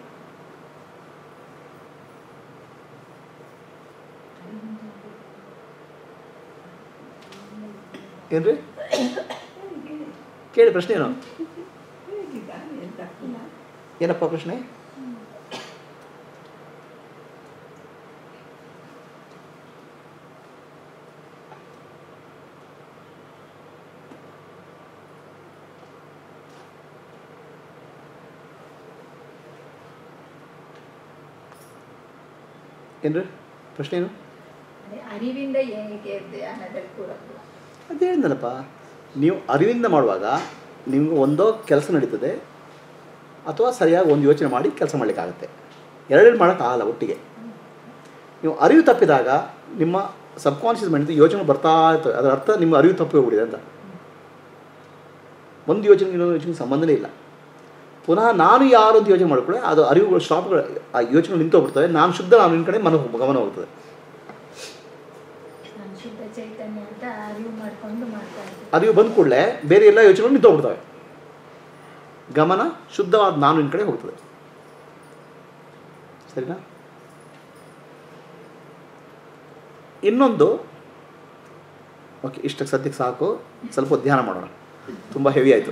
ಏನ್ರಿ? ಕೇಳಿ ಪ್ರಶ್ನೆ ಏನು? ಏನಪ್ಪ ಪ್ರಶ್ನೆ? ಏನ್ರಿ? ಪ್ರಶ್ನೆ ಏನು? ಅರಿವಿಂದ ಏನಿಗೆ ಧ್ಯಾನದಲ್ಲಿ ಕೂಡೋದು ಅದು ಹೇಳಿದ್ನಲ್ಲಪ್ಪ ನೀವು ಅರಿವಿಂದ ಮಾಡುವಾಗ ನಿಮ್ಗೆ ಒಂದೋ ಕೆಲಸ ನಡೀತದೆ, ಅಥವಾ ಸರಿಯಾಗಿ ಒಂದು ಯೋಚನೆ ಮಾಡಿ ಕೆಲಸ ಮಾಡಲಿಕ್ಕಾಗತ್ತೆ. ಎರಡೆರಡು ಮಾಡೋಕ್ಕಾಗಲ್ಲ ಒಟ್ಟಿಗೆ. ನೀವು ಅರಿವು ತಪ್ಪಿದಾಗ ನಿಮ್ಮ ಸಬ್ಕಾನ್ಷಿಯಸ್ ಮೈಂಡ್ ಯೋಚನೆ ಬರ್ತಾ ಇರ್ತವೆ ಅದರ ಅರ್ಥ ನಿಮ್ಮ ಅರಿವು ತಪ್ಪಿ ಹೋಗ್ಬಿಟ್ಟಿದೆ ಅಂತ. ಒಂದು ಯೋಚನೆ, ಇನ್ನೊಂದು ಯೋಚನೆ ಸಂಬಂಧನೇ ಇಲ್ಲ. ಪುನಃ ನಾನು ಯಾರು ಅಂತ ಯೋಚನೆ ಮಾಡಿಕೊಳ್ಳೆ, ಅದು ಅರಿವುಗಳು ಸ್ಟಾಪ್ಗಳು ಆ ಯೋಚನೆ ನಿಂತೋಗ್ಬಿಡ್ತವೆ. ನಾನು ಶುದ್ಧ, ನಾನು ನಿನ್ನ ಕಡೆ ಮನ ಗಮನ ಹೋಗ್ತದೆ ನಾನು ಶುದ್ಧ ಚೈತನ್ಯ ಅಂತ ಅರಿವು ಮಾಡ್ಕೊಂಡು ಮಾಡ್ತಾ ಇದ್ದೆ ಅರಿವು ಬಂದ ಕೂಡಲೇ ಬೇರೆ ಎಲ್ಲ ಯೋಚನೆಗಳು ನಿಂತೋಗ್ಬಿಡ್ತವೆ. ಗಮನ ಶುದ್ಧವಾದ ನಾನು ನಿನ್ನ ಕಡೆ ಹೋಗ್ತದೆ. ಸರಿನಾ? ಇನ್ನೊಂದು, ಓಕೆ, ಇಷ್ಟಕ್ಕೆ ಸದ್ಯಕ್ಕೆ ಸಾಕು. ಸ್ವಲ್ಪ ಧ್ಯಾನ ಮಾಡೋಣ. ತುಂಬ ಹೆವಿ ಆಯಿತು.